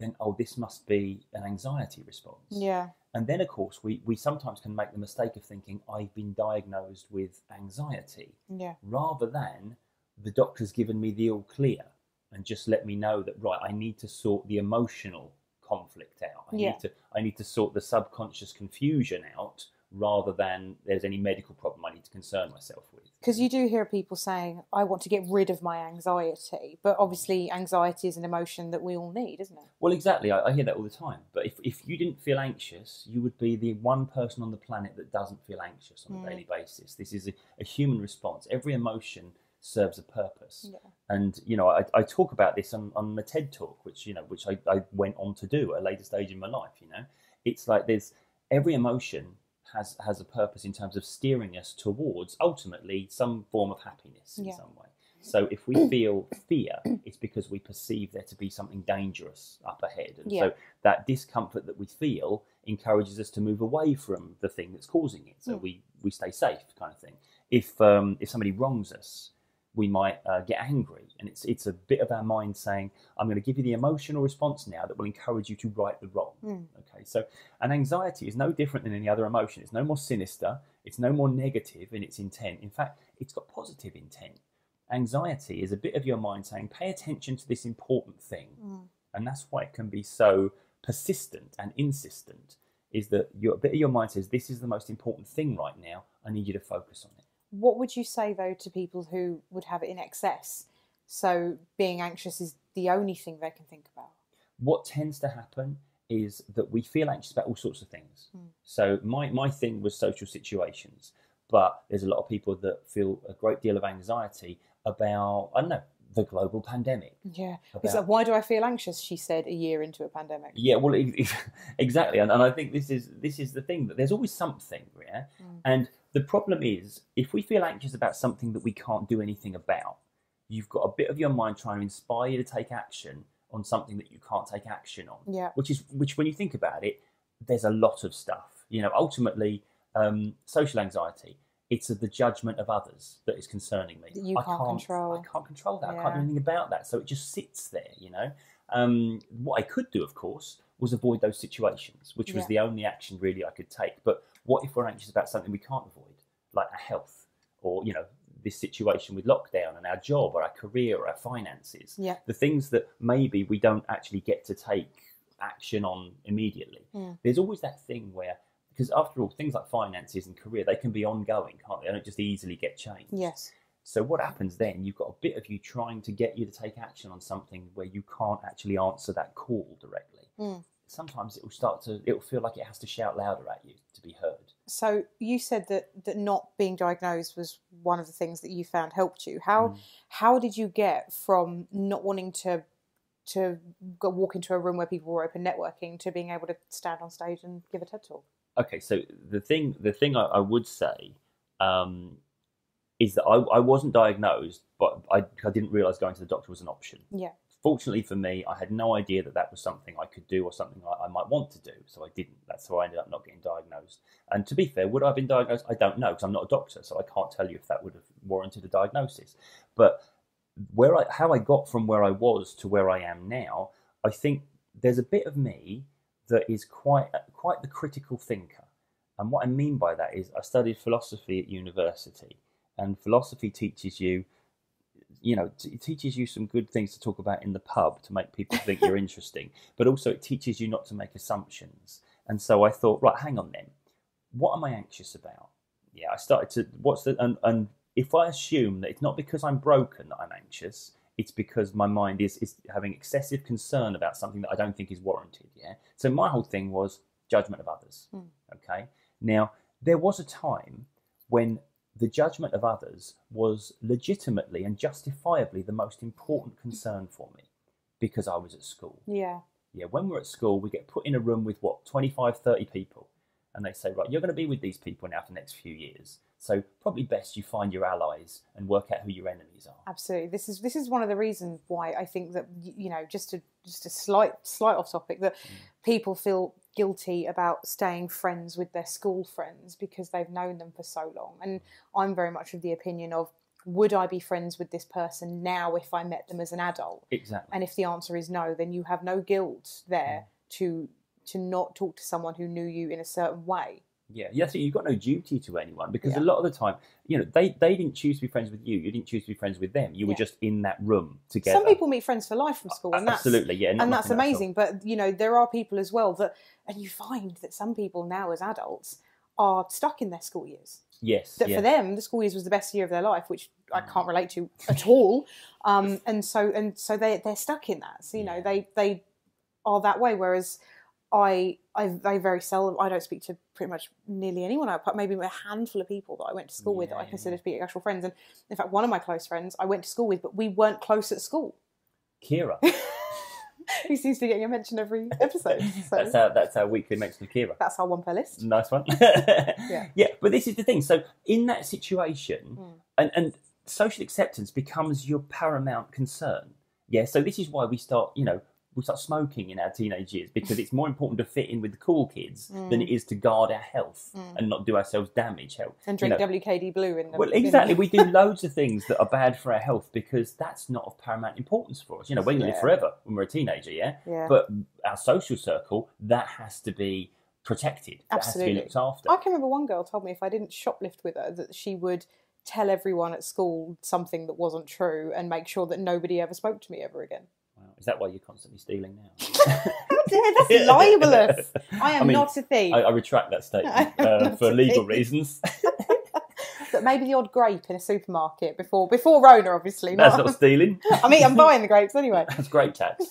Speaker 1: then oh this must be an anxiety response
Speaker 2: Yeah.
Speaker 1: and then, of course, we, we sometimes can make the mistake of thinking, I've been diagnosed with anxiety,
Speaker 2: Yeah.
Speaker 1: rather than the doctor's given me the all clear and just let me know that, right, I need to sort the emotional conflict out. I,
Speaker 2: Yeah.
Speaker 1: need, to, I need to sort the subconscious confusion out rather than there's any medical problem I need to concern myself with.
Speaker 2: Because you do hear people saying, I want to get rid of my anxiety. But obviously, anxiety is an emotion that we all need, isn't it?
Speaker 1: Well, exactly. I, I hear that all the time. But if, if you didn't feel anxious, you would be the one person on the planet that doesn't feel anxious on a
Speaker 2: Mm.
Speaker 1: daily basis. This is a, a human response. Every emotion serves a purpose.
Speaker 2: Yeah.
Speaker 1: And you know, I, I talk about this on, on my TED talk, which you know, which I, I went on to do at a later stage in my life. You know, it's like there's every emotion has has a purpose in terms of steering us towards ultimately some form of happiness in
Speaker 2: Yeah.
Speaker 1: some way. So if we feel fear, it's because we perceive there to be something dangerous up ahead, and
Speaker 2: Yeah.
Speaker 1: so that discomfort that we feel encourages us to move away from the thing that's causing it. So
Speaker 2: Mm.
Speaker 1: we we stay safe, kind of thing. If um, if somebody wrongs us, we might uh, get angry, and it's it's a bit of our mind saying, "I'm going to give you the emotional response now that will encourage you to right the wrong."
Speaker 2: Mm.
Speaker 1: Okay, so an anxiety is no different than any other emotion. It's no more sinister. It's no more negative in its intent. In fact, it's got positive intent. Anxiety is a bit of your mind saying, "Pay attention to this important thing,"
Speaker 2: Mm.
Speaker 1: and that's why it can be so persistent and insistent. Is that your a bit of your mind says, "This is the most important thing right now. I need you to focus on it."
Speaker 2: What would you say, though, to people who would have it in excess? So being anxious is the only thing they can think about.
Speaker 1: what tends to happen is that we feel anxious about all sorts of things.
Speaker 2: Mm.
Speaker 1: So my my thing was social situations, but there's a lot of people that feel a great deal of anxiety about I don't know the global pandemic.
Speaker 2: Yeah. It's
Speaker 1: About,
Speaker 2: like, why do I feel anxious? She said a year into a pandemic.
Speaker 1: yeah, well, exactly, and, and I think this is this is the thing that there's always something, yeah.
Speaker 2: Mm.
Speaker 1: And the problem is if we feel anxious about something that we can't do anything about, you've got a bit of your mind trying to inspire you to take action on something that you can't take action on.
Speaker 2: Yeah.
Speaker 1: which is which when you think about it there's a lot of stuff you know ultimately um, social anxiety it's of the judgment of others that is concerning me
Speaker 2: That you
Speaker 1: I
Speaker 2: can't control.
Speaker 1: i can't control that i can't
Speaker 2: Yeah.
Speaker 1: do anything about that so it just sits there you know um, what i could do of course was avoid those situations which was
Speaker 2: Yeah.
Speaker 1: the only action really i could take but what if we're anxious about something we can't avoid like our health or you know this situation with lockdown and our job or our career or our finances
Speaker 2: Yeah.
Speaker 1: the things that maybe we don't actually get to take action on immediately.
Speaker 2: Mm.
Speaker 1: There's always that thing where, because after all, things like finances and career, they can be ongoing, can't they? They don't just easily get changed.
Speaker 2: Yes.
Speaker 1: So what happens then? You've got a bit of you trying to get you to take action on something where you can't actually answer that call directly.
Speaker 2: Mm.
Speaker 1: Sometimes it will start to. It will feel like it has to shout louder at you to be heard.
Speaker 2: So you said that that not being diagnosed was one of the things that you found helped you. How
Speaker 1: Mm.
Speaker 2: how did you get from not wanting to to go walk into a room where people were open networking to being able to stand on stage and give a TED talk?
Speaker 1: okay so the thing the thing i, I would say um, is that I, I wasn't diagnosed but I, I didn't realize going to the doctor was an option
Speaker 2: Yeah.
Speaker 1: Fortunately for me i had no idea that that was something i could do or something I, I might want to do so i didn't. That's why i ended up not getting diagnosed. And to be fair would i have been diagnosed? I don't know because i'm not a doctor so i can't tell you if that would have warranted a diagnosis. But where I, how I got from where I was to where I am now, I think there's a bit of me that is quite quite the critical thinker. And what I mean by that is I studied philosophy at university, and philosophy teaches you, you know, t- it teaches you some good things to talk about in the pub to make people think you're interesting, but also it teaches you not to make assumptions. And so I thought, right, hang on then, what am I anxious about? Yeah, I started to what's the and, and if I assume that it's not because I'm broken that I'm anxious, it's because my mind is, is having excessive concern about something that I don't think is warranted. Yeah. So my whole thing was judgment of others.
Speaker 2: Mm.
Speaker 1: Okay. Now, there was a time when the judgment of others was legitimately and justifiably the most important concern for me because I was at school.
Speaker 2: Yeah.
Speaker 1: Yeah, when we're at school, we get put in a room with what, 25, 30 people. And they say, right, you're going to be with these people now for the next few years. So probably best you find your allies and work out who your enemies are.
Speaker 2: Absolutely. This is this is one of the reasons why I think that you know just to just a slight slight off topic that mm. people feel guilty about staying friends with their school friends because they've known them for so long. And I'm very much of the opinion of would I be friends with this person now if I met them as an adult?
Speaker 1: Exactly.
Speaker 2: And if the answer is no, then you have no guilt there mm. to to not talk to someone who knew you in a certain way.
Speaker 1: Yeah, yes, you've got no duty to anyone because
Speaker 2: Yeah.
Speaker 1: a lot of the time, you know, they, they didn't choose to be friends with you. You didn't choose to be friends with them. You were
Speaker 2: Yeah.
Speaker 1: just in that room together.
Speaker 2: Some people meet friends for life from school, and that's
Speaker 1: Absolutely, yeah.
Speaker 2: and that's amazing. But you know, there are people as well that, and you find that some people now as adults are stuck in their school years.
Speaker 1: Yes.
Speaker 2: That
Speaker 1: yeah.
Speaker 2: for them, the school years was the best year of their life, which I can't relate to at all. Um, and so and so they they're stuck in that. So you know they they are that way. Whereas I I I very seldom I don't speak to pretty much nearly anyone. I maybe a handful of people that I went to school with that I
Speaker 1: Yeah.
Speaker 2: consider to be actual friends. And in fact, one of my close friends I went to school with, but we weren't close at school.
Speaker 1: Kira.
Speaker 2: Who seems to be getting a mention every episode. So
Speaker 1: That's our that's our weekly mention of Kira.
Speaker 2: that's our one per list.
Speaker 1: Nice one.
Speaker 2: Yeah.
Speaker 1: yeah, but this is the thing. So in that situation,
Speaker 2: Mm.
Speaker 1: and, and social acceptance becomes your paramount concern. Yeah. So this is why we start, you know, we start smoking in our teenage years because it's more important to fit in with the cool kids than it is to guard our health
Speaker 2: Mm.
Speaker 1: and not do ourselves damage. Health.
Speaker 2: And
Speaker 1: you
Speaker 2: drink
Speaker 1: know.
Speaker 2: WKD Blue in the
Speaker 1: Well, exactly. We do loads of things that are bad for our health because that's not of paramount importance for us. You know, we live
Speaker 2: Yeah.
Speaker 1: forever when we're a teenager, yeah.
Speaker 2: yeah.
Speaker 1: But our social circle that has to be protected. That has
Speaker 2: Absolutely.
Speaker 1: to be looked after.
Speaker 2: I can remember one girl told me if I didn't shoplift with her that she would tell everyone at school something that wasn't true and make sure that nobody ever spoke to me ever again.
Speaker 1: Is that why you're constantly stealing now?
Speaker 2: How dare that's libelous. I am
Speaker 1: I mean,
Speaker 2: not a thief.
Speaker 1: I, I retract that statement uh, for legal
Speaker 2: thief.
Speaker 1: reasons.
Speaker 2: But maybe the odd grape in a supermarket before before Rona, obviously.
Speaker 1: That's
Speaker 2: Not,
Speaker 1: not stealing.
Speaker 2: I mean, I'm buying the grapes anyway.
Speaker 1: That's great tax.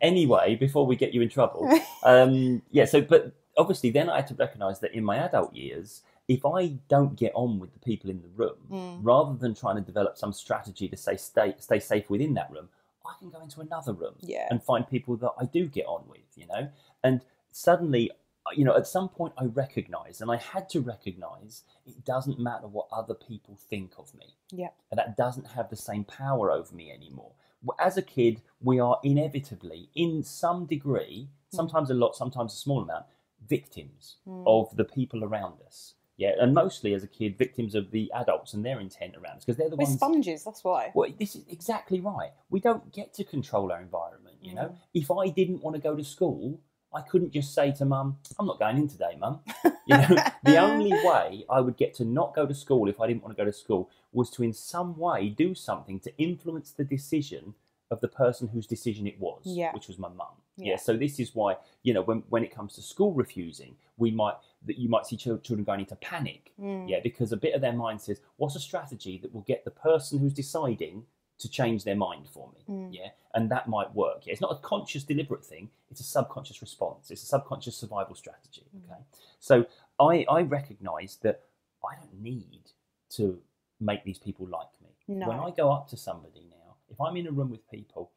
Speaker 1: anyway, before we get you in trouble, um, yeah. So, but obviously, then I had to recognise that in my adult years, if I don't get on with the people in the room,
Speaker 2: Mm.
Speaker 1: rather than trying to develop some strategy to say stay stay safe within that room, I can go into another room
Speaker 2: Yeah.
Speaker 1: and find people that I do get on with, you know. And suddenly, you know, at some point, I recognise, and I had to recognise, it doesn't matter what other people think of me
Speaker 2: Yeah.
Speaker 1: and that doesn't have the same power over me anymore. As a kid, we are inevitably, in some degree, sometimes a lot, sometimes a small amount, victims
Speaker 2: Mm.
Speaker 1: of the people around us. Yeah, and mostly as a kid, victims of the adults and their intent around us because they're the
Speaker 2: We're
Speaker 1: ones.
Speaker 2: sponges, that's why.
Speaker 1: Well, this is exactly right. We don't get to control our environment. You know,
Speaker 2: Mm.
Speaker 1: if I didn't want to go to school, I couldn't just say to mum, "I'm not going in today, mum." You know, the only way I would get to not go to school if I didn't want to go to school was to, in some way, do something to influence the decision of the person whose decision it was,
Speaker 2: Yeah.
Speaker 1: which was my mum.
Speaker 2: Yeah.
Speaker 1: Yeah. So this is why you know when when it comes to school refusing, we might that you might see children going into panic.
Speaker 2: Mm.
Speaker 1: Yeah, because a bit of their mind says, "What's a strategy that will get the person who's deciding to change their mind for me?"
Speaker 2: Mm.
Speaker 1: Yeah, and that might work. Yeah, it's not a conscious, deliberate thing. It's a subconscious response. It's a subconscious survival strategy.
Speaker 2: Mm.
Speaker 1: Okay, so I I recognise that I don't need to make these people like me.
Speaker 2: No.
Speaker 1: When I go up to somebody now, if I'm in a room with people,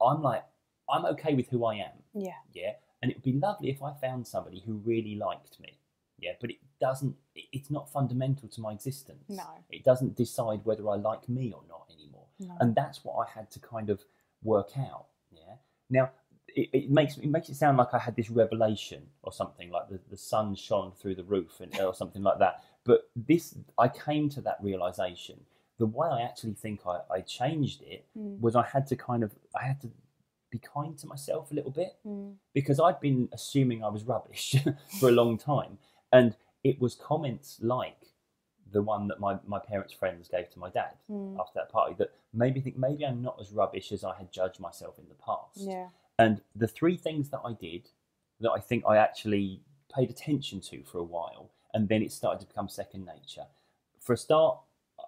Speaker 1: I'm like, I'm okay with who I am.
Speaker 2: Yeah.
Speaker 1: Yeah. And it would be lovely if I found somebody who really liked me. Yeah. But it doesn't, it's not fundamental to my existence.
Speaker 2: No.
Speaker 1: It doesn't decide whether I like me or not anymore.
Speaker 2: No.
Speaker 1: And that's what I had to kind of work out. Yeah. Now, it, it makes it makes it sound like I had this revelation or something like the, the sun shone through the roof and or something like that. But this, I came to that realization. The way I actually think I, I changed it
Speaker 2: Mm.
Speaker 1: was I had to kind of I had to be kind to myself a little bit
Speaker 2: Mm.
Speaker 1: because I'd been assuming I was rubbish for a long time, and it was comments like the one that my, my parents' friends gave to my dad
Speaker 2: Mm.
Speaker 1: after that party that made me think maybe I'm not as rubbish as I had judged myself in the past.
Speaker 2: Yeah.
Speaker 1: And the three things that I did that I think I actually paid attention to for a while, and then it started to become second nature. For a start,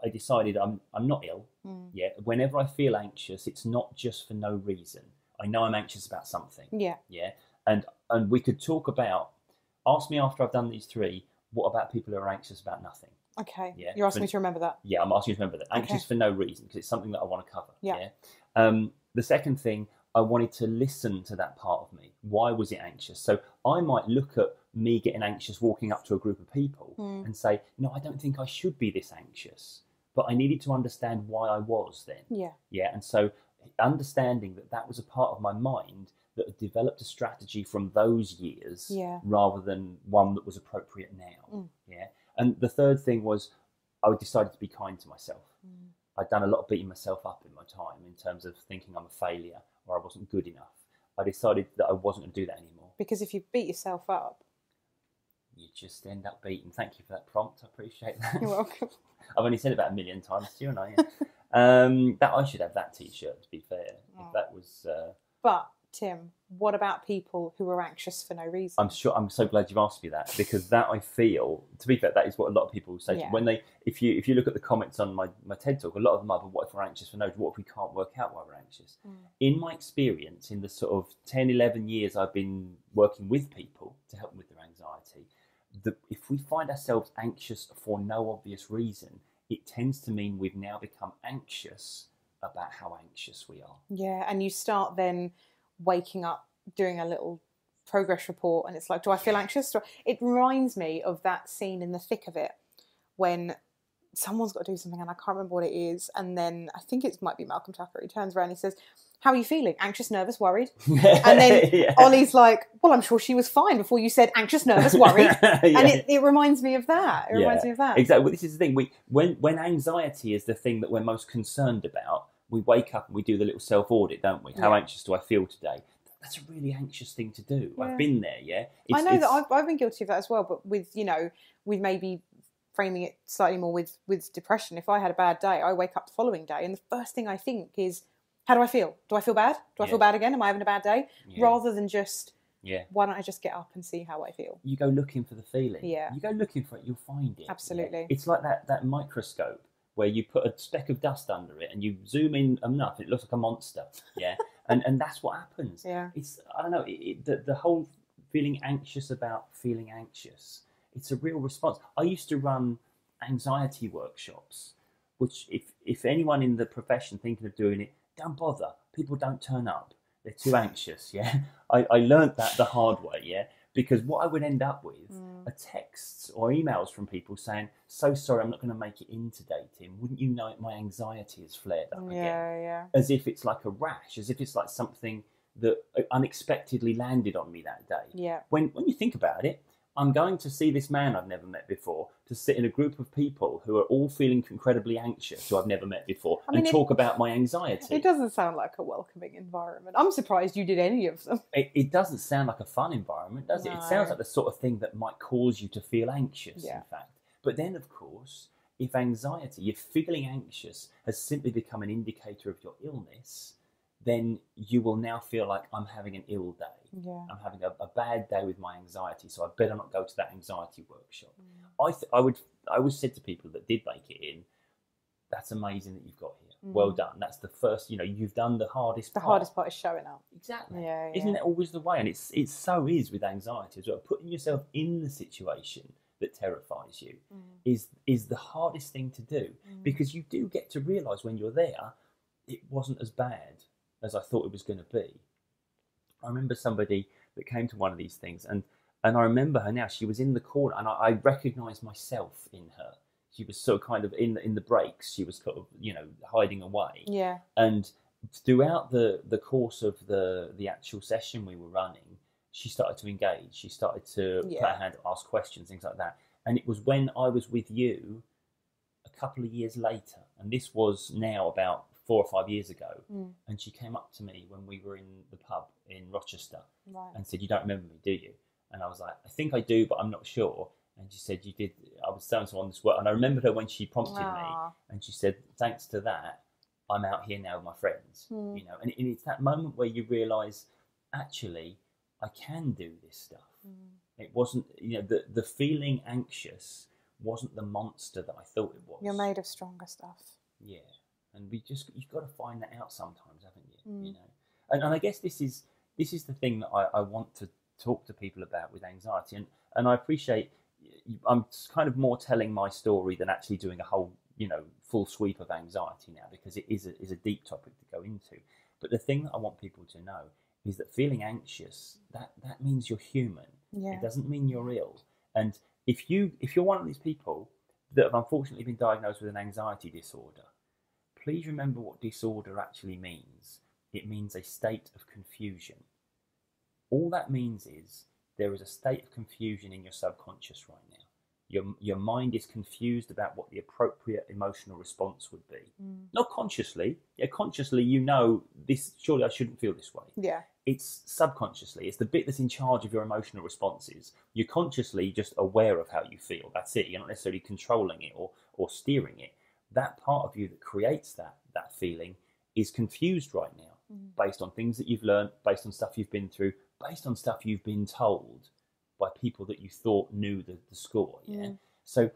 Speaker 1: I decided I'm I'm not ill.
Speaker 2: Mm.
Speaker 1: Yeah. Whenever I feel anxious, it's not just for no reason. I know I'm anxious about something.
Speaker 2: Yeah.
Speaker 1: Yeah. And and we could talk about ask me after I've done these three, what about people who are anxious about nothing?
Speaker 2: Okay.
Speaker 1: Yeah,
Speaker 2: You're asking
Speaker 1: for-
Speaker 2: me to remember that.
Speaker 1: Yeah, I'm asking you to remember that. Anxious
Speaker 2: Okay.
Speaker 1: for no reason, because it's something that I want to cover.
Speaker 2: Yeah.
Speaker 1: Um, the second thing, I wanted to listen to that part of me. Why was it anxious? So I might look at me getting anxious walking up to a group of people
Speaker 2: Mm.
Speaker 1: and say, no, I don't think I should be this anxious. But I needed to understand why I was then.
Speaker 2: Yeah.
Speaker 1: Yeah, and so understanding that that was a part of my mind that had developed a strategy from those years
Speaker 2: Yeah.
Speaker 1: rather than one that was appropriate now.
Speaker 2: Mm.
Speaker 1: Yeah, and the third thing was I decided to be kind to myself.
Speaker 2: Mm.
Speaker 1: I'd done a lot of beating myself up in my time in terms of thinking I'm a failure or I wasn't good enough. I decided that I wasn't going to do that anymore.
Speaker 2: Because if you beat yourself up,
Speaker 1: You just end up beaten. Thank you for that prompt. I appreciate that.
Speaker 2: you're welcome.
Speaker 1: I've only said it about a million times, to you and I. Yeah. um, that I should have that T-shirt. To be fair,
Speaker 2: Oh.
Speaker 1: if that was. Uh,
Speaker 2: But Tim, what about people who are anxious for no reason?
Speaker 1: I'm sure. I'm so glad you've asked me that because that I feel. To be fair, that is what a lot of people say
Speaker 2: Yeah.
Speaker 1: when they. If you if you look at the comments on my, my TED talk, a lot of them are, "But what if we're anxious for no? What if we can't work out why we're anxious?"
Speaker 2: Mm.
Speaker 1: In my experience, in the sort of 10, 11 years I've been working with people to help them with their anxiety, the, if we find ourselves anxious for no obvious reason, it tends to mean we've now become anxious about how anxious we are.
Speaker 2: Yeah, and you start then waking up doing a little progress report, and it's like, do I feel anxious? It reminds me of that scene in the thick of it when someone's got to do something, and I can't remember what it is. And then I think it might be Malcolm Tucker. He turns around, and he says, "How are you feeling? Anxious, nervous, worried?" And then
Speaker 1: Yeah.
Speaker 2: Ollie's like, "Well, I'm sure she was fine before you said anxious, nervous, worried."
Speaker 1: Yeah.
Speaker 2: And it, it reminds me of that. It reminds me of that.
Speaker 1: Exactly. Well, this is the thing. We when when anxiety is the thing that we're most concerned about, we wake up and we do the little self audit, don't we? How
Speaker 2: Yeah.
Speaker 1: anxious do I feel today? That's a really anxious thing to do.
Speaker 2: Yeah.
Speaker 1: I've been there. Yeah.
Speaker 2: I
Speaker 1: It's-
Speaker 2: know that
Speaker 1: it's-
Speaker 2: I've, I've been guilty of that as well, but with you know, with maybe framing it slightly more with with depression. If I had a bad day, I wake up the following day, and the first thing I think is, how do I feel? Do I feel bad? Do I
Speaker 1: Yeah.
Speaker 2: feel bad again? Am I having a bad day?
Speaker 1: yeah,
Speaker 2: Rather than just,
Speaker 1: yeah.
Speaker 2: why don't I just get up and see how I feel?
Speaker 1: You go looking for the feeling.
Speaker 2: Yeah.
Speaker 1: You go looking for it, you'll find it. yeah.
Speaker 2: Absolutely.
Speaker 1: It's like that that microscope where you put a speck of dust under it and you zoom in enough, it looks like a monster. Yeah. and and that's what happens.
Speaker 2: Yeah,
Speaker 1: it's I don't know it, it, the the whole feeling anxious about feeling anxious. It's a real response. I used to run anxiety workshops, which if if anyone in the profession thinking of doing it, don't bother. People don't turn up. They're too anxious. Yeah, I I learned that the hard way. Yeah, because what I would end up with
Speaker 2: Mm.
Speaker 1: are texts or emails from people saying, "So sorry, I'm not going to make it in today, Tim. Wouldn't you know it? My anxiety has flared up again."
Speaker 2: yeah, yeah.
Speaker 1: as if it's like a rash, as if it's like something that unexpectedly landed on me that day.
Speaker 2: Yeah,
Speaker 1: When when you think about it, I'm going to see this man I've never met before to sit in a group of people who are all feeling incredibly anxious, who I've never met before,
Speaker 2: I mean,
Speaker 1: and
Speaker 2: it-
Speaker 1: talk about my anxiety.
Speaker 2: it doesn't sound like a welcoming environment. I'm surprised you did any of them.
Speaker 1: It, it doesn't sound like a fun environment, does it? It sounds like the sort of thing that might cause you to feel anxious,
Speaker 2: Yeah.
Speaker 1: in fact. But then, of course, if anxiety, if feeling anxious has simply become an indicator of your illness, then you will now feel like I'm having an ill day.
Speaker 2: Yeah,
Speaker 1: I'm having a, a bad day with my anxiety, so I better not go to that anxiety workshop.
Speaker 2: Mm.
Speaker 1: I, th- I would, I always said to people that did make it in, that's amazing that you've got here. Well
Speaker 2: Mm.
Speaker 1: done. That's the first. You know, you've done the hardest.
Speaker 2: the
Speaker 1: part.
Speaker 2: hardest part is showing up.
Speaker 1: Exactly.
Speaker 2: Yeah,
Speaker 1: Isn't
Speaker 2: yeah.
Speaker 1: that always the way? And it's it so is with anxiety as well. Putting yourself in the situation that terrifies you
Speaker 2: Mm.
Speaker 1: is is the hardest thing to do
Speaker 2: Mm.
Speaker 1: because you do get to realise when you're there, it wasn't as bad as I thought it was going to be. I remember somebody that came to one of these things, and and I remember her now. She was in the corner, and I, I recognised myself in her. She was so kind of in in the breaks. She was kind of you know hiding away
Speaker 2: Yeah,
Speaker 1: and throughout the the course of the the actual session we were running she started to engage she started to put her hand ask questions things like that and it was when i was with you a couple of years later and this was now about four or five years ago
Speaker 2: Mm.
Speaker 1: and she came up to me when we were in the pub in rochester
Speaker 2: right.
Speaker 1: and said you don't remember me do you and i was like i think i do but i'm not sure and she said you did i was so and so on this work and i remembered her when she prompted me and she said, "Thanks to that, I'm out here now with my friends."
Speaker 2: Hmm.
Speaker 1: You know, and, and it's that moment where you realise, actually, I can do this stuff.
Speaker 2: mm.
Speaker 1: It wasn't, you know, the the feeling anxious wasn't the monster that I thought it was.
Speaker 2: You're made of stronger stuff.
Speaker 1: Yeah, and we just you've got to find that out sometimes, haven't you?
Speaker 2: Mm.
Speaker 1: You know, and, and I guess this is this is the thing that I, I want to talk to people about with anxiety, and and I appreciate I'm kind of more telling my story than actually doing a whole you know full sweep of anxiety now because it is a, is a deep topic to go into. But the thing that I want people to know is that feeling anxious that that means you're human.
Speaker 2: Yeah.
Speaker 1: It doesn't mean you're ill. And if you if you're one of these people that have unfortunately been diagnosed with an anxiety disorder, please remember what disorder actually means. It means a state of confusion. All that means is there is a state of confusion in your subconscious right now. Your, your mind is confused about what the appropriate emotional response would be.
Speaker 2: Mm.
Speaker 1: Not consciously. Yeah, consciously you know this surely I shouldn't feel this way
Speaker 2: Yeah.
Speaker 1: it's subconsciously. It's the bit that's in charge of your emotional responses. You're consciously just aware of how you feel. That's it. You're not necessarily controlling it or, or steering it. That part of you that creates that that feeling is confused right now.
Speaker 2: Mm.
Speaker 1: based on things that you've learned, based on stuff you've been through, based on stuff you've been told by people that you thought knew the, the score. Yeah.
Speaker 2: Mm.
Speaker 1: So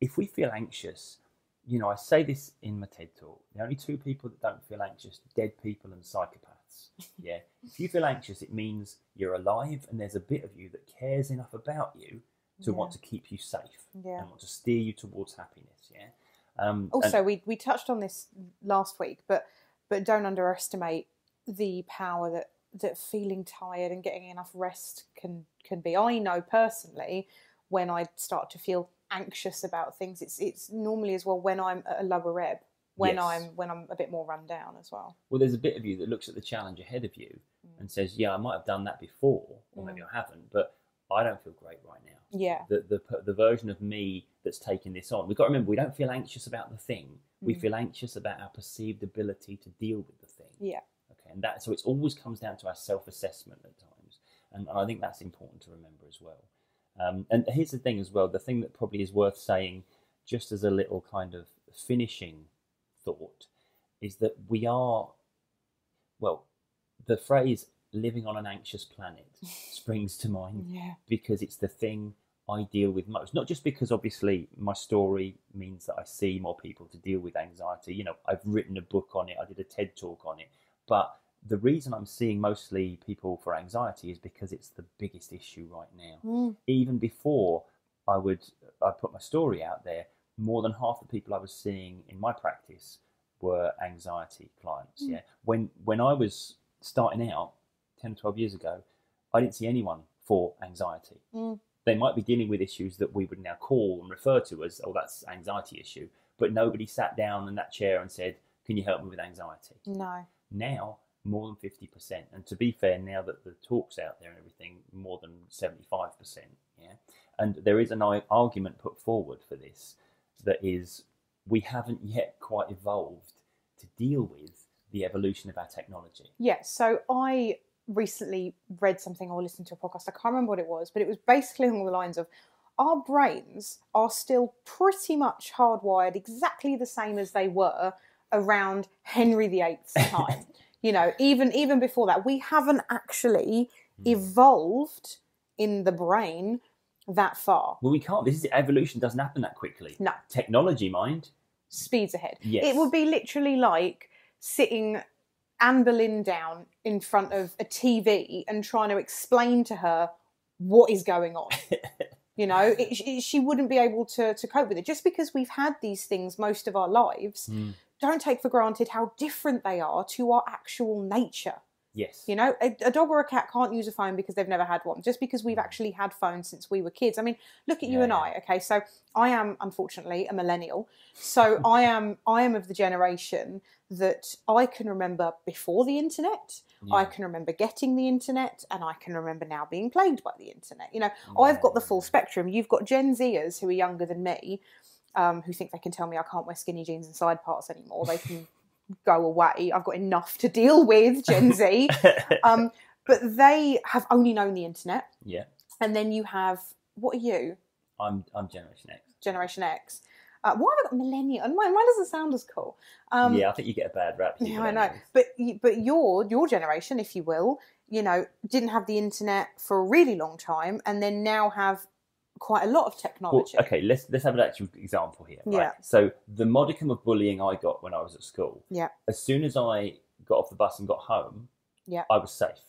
Speaker 1: if we feel anxious, you know, I say this in my TED talk. The only two people that don't feel anxious, dead people and psychopaths. Yeah. if you feel anxious, it means you're alive and there's a bit of you that cares enough about you to want to keep you safe
Speaker 2: Yeah.
Speaker 1: and want to steer you towards happiness. Yeah. Um, and-
Speaker 2: Also, we we touched on this last week, but but don't underestimate the power that that feeling tired and getting enough rest can can be. I know personally when I start to feel anxious about things, it's it's normally as well when I'm at a lower ebb, when
Speaker 1: Yes.
Speaker 2: I'm when I'm a bit more run down as well.
Speaker 1: Well, there's a bit of you that looks at the challenge ahead of you
Speaker 2: Mm.
Speaker 1: and says, "Yeah, I might have done that before, or maybe I haven't, but I don't feel great right now."
Speaker 2: Yeah,
Speaker 1: The the the version of me that's taking this on. We've got to remember we don't feel anxious about the thing. We
Speaker 2: Mm.
Speaker 1: feel anxious about our perceived ability to deal with the thing.
Speaker 2: yeah,
Speaker 1: Okay, and that so it always comes down to our self-assessment at times, and, and I think that's important to remember as well. Um, and here's the thing as well: the thing that probably is worth saying, just as a little kind of finishing thought, is that we are, well, the phrase "living on an anxious planet" springs to mind
Speaker 2: yeah,
Speaker 1: because it's the thing I deal with most. Not just because obviously my story means that I see more people to deal with anxiety. You know, I've written a book on it, I did a TED talk on it. But the reason I'm seeing mostly people for anxiety is because it's the biggest issue right now.
Speaker 2: Mm.
Speaker 1: Even before I would I put my story out there, more than half the people I was seeing in my practice were anxiety clients.
Speaker 2: Mm.
Speaker 1: Yeah. When when I was starting out 10 12 years ago, I didn't see anyone for anxiety
Speaker 2: Mm.
Speaker 1: they might be dealing with issues that we would now call and refer to as, oh, that's anxiety issue. But nobody sat down in that chair and said, can you help me with anxiety?
Speaker 2: no,
Speaker 1: Now, more than 50%. And to be fair, now that the talk's out there and everything, more than 75%. Yeah. And there is an argument put forward for this that is, we haven't yet quite evolved to deal with the evolution of our technology.
Speaker 2: Yeah, so I recently read something or listened to a podcast. I can't remember what it was, but it was basically along the lines of our brains are still pretty much hardwired exactly the same as they were around Henry VIII's time. you know, even even before that, we haven't actually hmm. evolved in the brain that far.
Speaker 1: Well, we can't. This is evolution doesn't happen that quickly.
Speaker 2: No.
Speaker 1: Technology, mind.
Speaker 2: Speeds ahead.
Speaker 1: Yes.
Speaker 2: It would be literally like sitting Anne Boleyn down in front of a TV and trying to explain to her what is going on. you know, it, it, she wouldn't be able to, to cope with it. Just because we've had these things most of our lives,
Speaker 1: Mm.
Speaker 2: don't take for granted how different they are to our actual nature.
Speaker 1: Yes.
Speaker 2: You know, a, a dog or a cat can't use a phone because they've never had one. Just because we've actually had phones since we were kids. I mean, look at you
Speaker 1: Yeah,
Speaker 2: and
Speaker 1: yeah.
Speaker 2: I. Okay, so I am unfortunately a millennial. So I am I am of the generation that I can remember before the internet. I can remember getting the internet, and I can remember now being plagued by the internet. You know, I've got the full spectrum. You've got Gen Zers who are younger than me, um, who think they can tell me I can't wear skinny jeans and side parts anymore. They can go away. I've got enough to deal with, Gen Z. um, but they have only known the internet.
Speaker 1: yeah.
Speaker 2: And then you have, what are you?
Speaker 1: I'm I'm Generation X.
Speaker 2: Generation X. Uh, why have I got millennial? And mine, mine doesn't sound as cool. Um,
Speaker 1: yeah, I think you get a bad rap.
Speaker 2: yeah, I know. But but your your generation, if you will, you know, didn't have the internet for a really long time, and then now have quite a lot of
Speaker 1: Well,
Speaker 2: technology.
Speaker 1: okay, let's let's have an actual example here. Right?
Speaker 2: Yeah.
Speaker 1: So the modicum of bullying I got when I was at school.
Speaker 2: Yeah.
Speaker 1: As soon as I got off the bus and got home.
Speaker 2: Yeah.
Speaker 1: I was safe.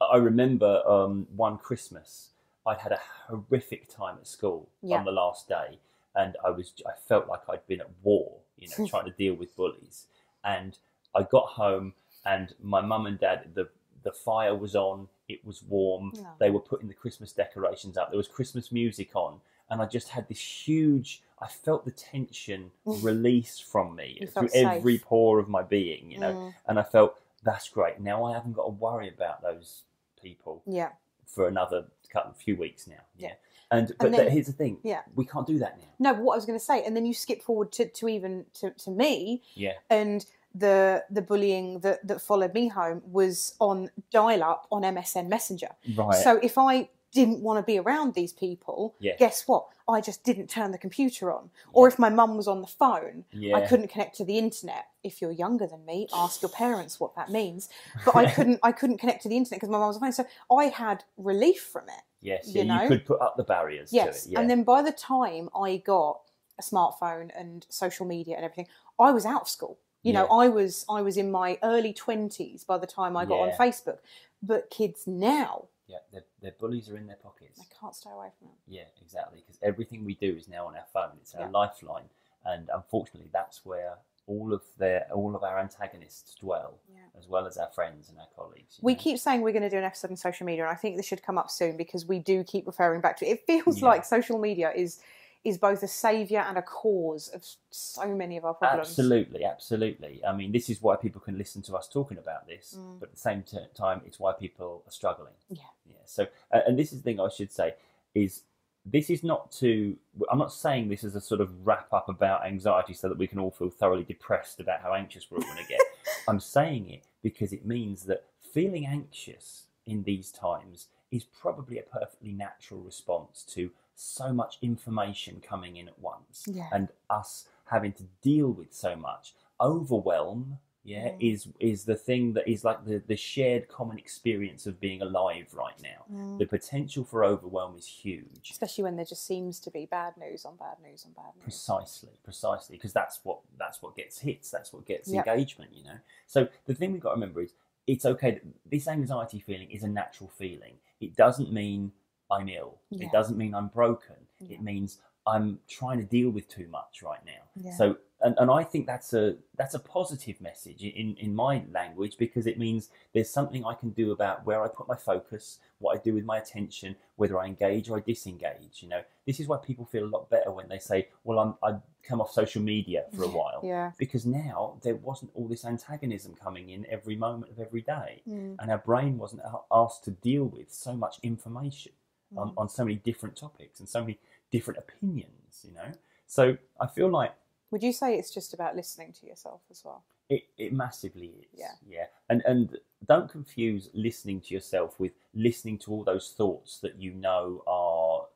Speaker 1: I I remember um, one Christmas I'd had a horrific time at school
Speaker 2: Yeah.
Speaker 1: on the last day, and I was I felt like I'd been at war, you know, trying to deal with bullies. And I got home, and my mum and dad the the fire was on. It was warm.
Speaker 2: Oh.
Speaker 1: They were putting the Christmas decorations up. There was Christmas music on, and I just had this huge. I felt the tension release from me through
Speaker 2: safe.
Speaker 1: every pore of my being, you know.
Speaker 2: Mm,
Speaker 1: And I felt that's great. Now I haven't got to worry about those people
Speaker 2: yeah,
Speaker 1: for another couple few weeks now.
Speaker 2: Yeah.
Speaker 1: And but
Speaker 2: then-
Speaker 1: th- here's the thing.
Speaker 2: yeah.
Speaker 1: We can't do that now.
Speaker 2: No, but what I was going to say, and then you skip forward to, to even to, to me,
Speaker 1: Yeah.
Speaker 2: and the the bullying that, that followed me home was on dial up on MSN Messenger.
Speaker 1: Right.
Speaker 2: So if I didn't want to be around these people,
Speaker 1: Yes.
Speaker 2: guess what? I just didn't turn the computer on. Or if my mum was on the phone,
Speaker 1: Yeah.
Speaker 2: I couldn't connect to the internet. If you're younger than me, ask your parents what that means. But I couldn't I couldn't connect to the internet because my mum was on the phone. So I had relief from it.
Speaker 1: Yes,
Speaker 2: you
Speaker 1: yeah,
Speaker 2: know?
Speaker 1: you could put up the barriers
Speaker 2: Yes.
Speaker 1: to it. Yeah.
Speaker 2: And then by the time I got a smartphone and social media and everything, I was out of school. You know,
Speaker 1: Yeah.
Speaker 2: I was I was in my early twenties by the time I got on Facebook. But kids now,
Speaker 1: yeah, their, their bullies are in their pockets.
Speaker 2: They can't stay away from them.
Speaker 1: Yeah, exactly. Because everything we do is now on our phone. It's our
Speaker 2: Yeah.
Speaker 1: lifeline, and unfortunately, that's where all of their all of our antagonists dwell,
Speaker 2: Yeah.
Speaker 1: as well as our friends and our colleagues.
Speaker 2: We
Speaker 1: know?
Speaker 2: keep saying we're going to do an episode on social media, and I think this should come up soon because we do keep referring back to it. It feels
Speaker 1: Yeah.
Speaker 2: like social media is is both a savior and a cause of so many of our problems.
Speaker 1: Absolutely, absolutely. I mean, this is why people can listen to us talking about this,
Speaker 2: Mm.
Speaker 1: but at the same t- time, it's why people are struggling.
Speaker 2: Yeah.
Speaker 1: Yeah. So, uh, and this is the thing I should say is this is not to. I'm not saying this is a sort of wrap up about anxiety so that we can all feel thoroughly depressed about how anxious we're all going to get. I'm saying it because it means that feeling anxious in these times is probably a perfectly natural response to so much information coming in at once
Speaker 2: Yeah.
Speaker 1: and us having to deal with so much overwhelm yeah
Speaker 2: Mm.
Speaker 1: is is the thing that is like the the shared common experience of being alive right now
Speaker 2: Mm.
Speaker 1: the potential for overwhelm is huge
Speaker 2: Especially when there just seems to be bad news on bad news on bad news.
Speaker 1: precisely precisely because that's what that's what gets hits that's what gets
Speaker 2: Yep.
Speaker 1: engagement you know so the thing we've got to remember is it's okay that this anxiety feeling is a natural feeling it doesn't mean i'm ill
Speaker 2: Yeah.
Speaker 1: it doesn't mean i'm broken
Speaker 2: Yeah.
Speaker 1: it means i'm trying to deal with too much right now
Speaker 2: Yeah.
Speaker 1: so and, and i think that's a that's a positive message in in my language because it means there's something i can do about where i put my focus what i do with my attention whether i engage or i disengage you know this is why people feel a lot better when they say well i'm i come off social media for a while
Speaker 2: Yeah.
Speaker 1: because now there wasn't all this antagonism coming in every moment of every day
Speaker 2: Mm.
Speaker 1: and our brain wasn't asked to deal with so much information on,
Speaker 2: Mm.
Speaker 1: on so many different topics and so many different opinions you know so i feel like
Speaker 2: Would you say it's just about listening to yourself as well?
Speaker 1: it, it massively is.
Speaker 2: Yeah.
Speaker 1: Yeah. And and don't confuse listening to yourself with listening to all those thoughts that you know are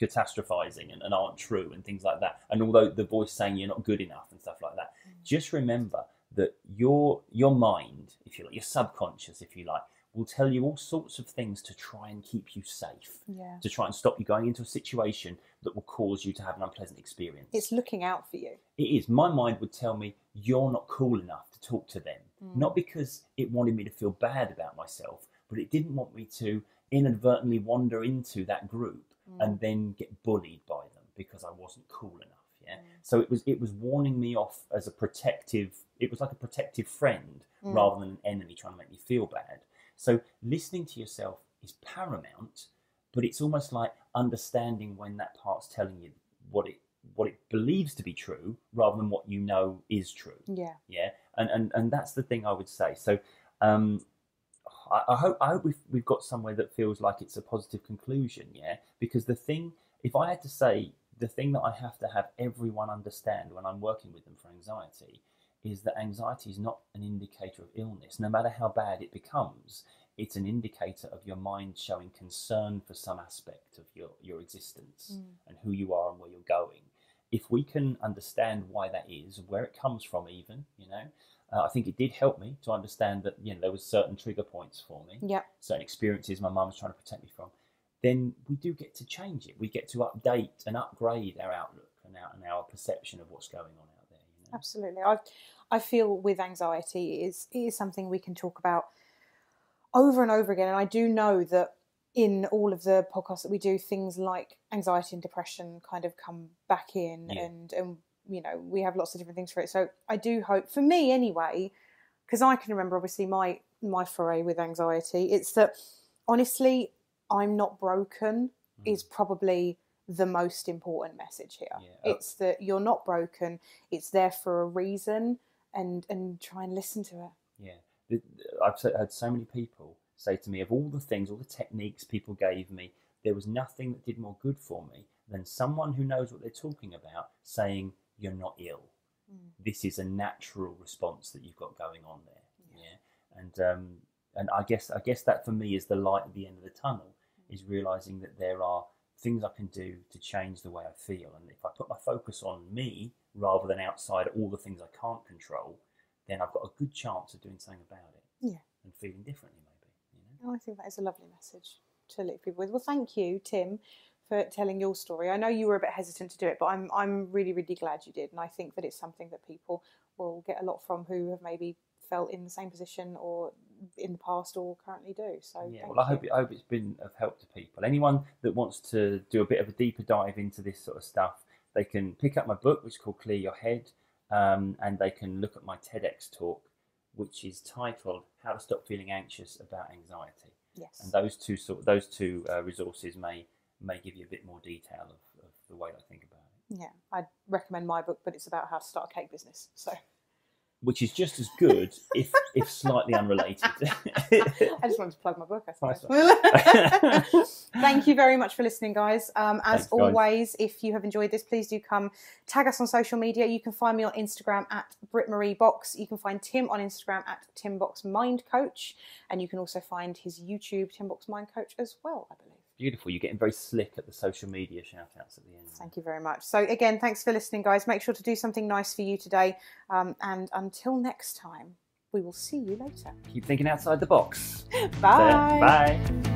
Speaker 1: catastrophizing and, and aren't true and things like that. And although the voice saying you're not good enough and stuff like that,
Speaker 2: Mm.
Speaker 1: just remember that your your mind, if you like, your subconscious, if you like, will tell you all sorts of things to try and keep you safe,
Speaker 2: Yeah.
Speaker 1: to try and stop you going into a situation that will cause you to have an unpleasant experience.
Speaker 2: It's looking out for you.
Speaker 1: It is. My mind would tell me you're not cool enough to talk to them.
Speaker 2: Mm.
Speaker 1: Not because it wanted me to feel bad about myself, but it didn't want me to inadvertently wander into that group
Speaker 2: Mm.
Speaker 1: and then get bullied by them because I wasn't cool enough. Yeah.
Speaker 2: Mm.
Speaker 1: So it was it was warning me off as a protective. It was like a protective friend
Speaker 2: Mm.
Speaker 1: rather than an enemy trying to make me feel bad. So listening to yourself is paramount, but it's almost like understanding when that part's telling you what it what it believes to be true rather than what you know is true.
Speaker 2: Yeah.
Speaker 1: yeah? And and, and that's the thing i would say. So um I, I hope i hope we've, we've got somewhere that feels like it's a positive conclusion yeah? Because the thing if i had to say the thing that i have to have everyone understand when i'm working with them for anxiety is that anxiety is not an indicator of illness no matter how bad it becomes it's an indicator of your mind showing concern for some aspect of your, your existence
Speaker 2: Mm.
Speaker 1: and who you are and where you're going if we can understand why that is, where it comes from, even, you know, uh, I think it did help me to understand that, you know, there was certain trigger points for me,
Speaker 2: Yeah.
Speaker 1: certain experiences my mum was trying to protect me from. Then we do get to change it. We get to update and upgrade our outlook and our, and our perception of what's going on out there. You know?
Speaker 2: Absolutely. I I feel with anxiety is is something we can talk about over and over again. And I do know that in all of the podcasts that we do, things like anxiety and depression kind of come back in
Speaker 1: Yeah.
Speaker 2: and and you know, we have lots of different things for it. So I do hope for me anyway, because I can remember obviously my my foray with anxiety, it's that honestly I'm not broken
Speaker 1: Mhm.
Speaker 2: is probably the most important message here.
Speaker 1: Yeah.
Speaker 2: It's that you're not broken. It's there for a reason, and and try and listen to it.
Speaker 1: Yeah, I've had so many people say to me, of all the things, all the techniques people gave me, there was nothing that did more good for me than someone who knows what they're talking about saying, You're not ill.
Speaker 2: Mm.
Speaker 1: This is a natural response that you've got going on there. Yeah. And um, and I guess I guess that for me is the light at the end of the tunnel is realizing that there are things I can do to change the way I feel. And if I put my focus on me rather than outside all the things I can't control, then I've got a good chance of doing something about it.
Speaker 2: Yeah.
Speaker 1: And feeling differently, maybe. You know?
Speaker 2: Oh, I think that is a lovely message to leave people with. Well, thank you, Tim, for telling your story. I know you were a bit hesitant to do it, but I'm I'm really really glad you did, and I think that it's something that people will get a lot from who have maybe felt in the same position or in the past or currently do. So
Speaker 1: Yeah, well, I hope it, I hope it's been of help to people. Anyone that wants to do a bit of a deeper dive into this sort of stuff, they can pick up my book, which is called Clear Your Head, um, and they can look at my TEDx talk, which is titled "How to Stop Feeling Anxious About Anxiety."
Speaker 2: yes.
Speaker 1: And those two sort, those two uh, resources may may give you a bit more detail of, of the way I think about it,
Speaker 2: Yeah, I'd recommend my book, but it's about how to start a cake business. So
Speaker 1: which is just as good, if if slightly unrelated.
Speaker 2: I just wanted to plug my book. I suppose. Thank you very much for listening, guys. Um, as
Speaker 1: Thanks, guys.
Speaker 2: always, if you have enjoyed this, please do come tag us on social media. You can find me on Instagram at Britt Marie Box. You can find Tim on Instagram at Tim Box Mind Coach, and you can also find his YouTube Tim Box Mind Coach as well. I believe.
Speaker 1: Beautiful. You're getting very slick at the social media shout outs at the end.
Speaker 2: Thank you very much. So again, thanks for listening, guys. Make sure to do something nice for you today, um, and until next time, we will see you later.
Speaker 1: Keep thinking outside the box.
Speaker 2: Bye.
Speaker 1: Bye.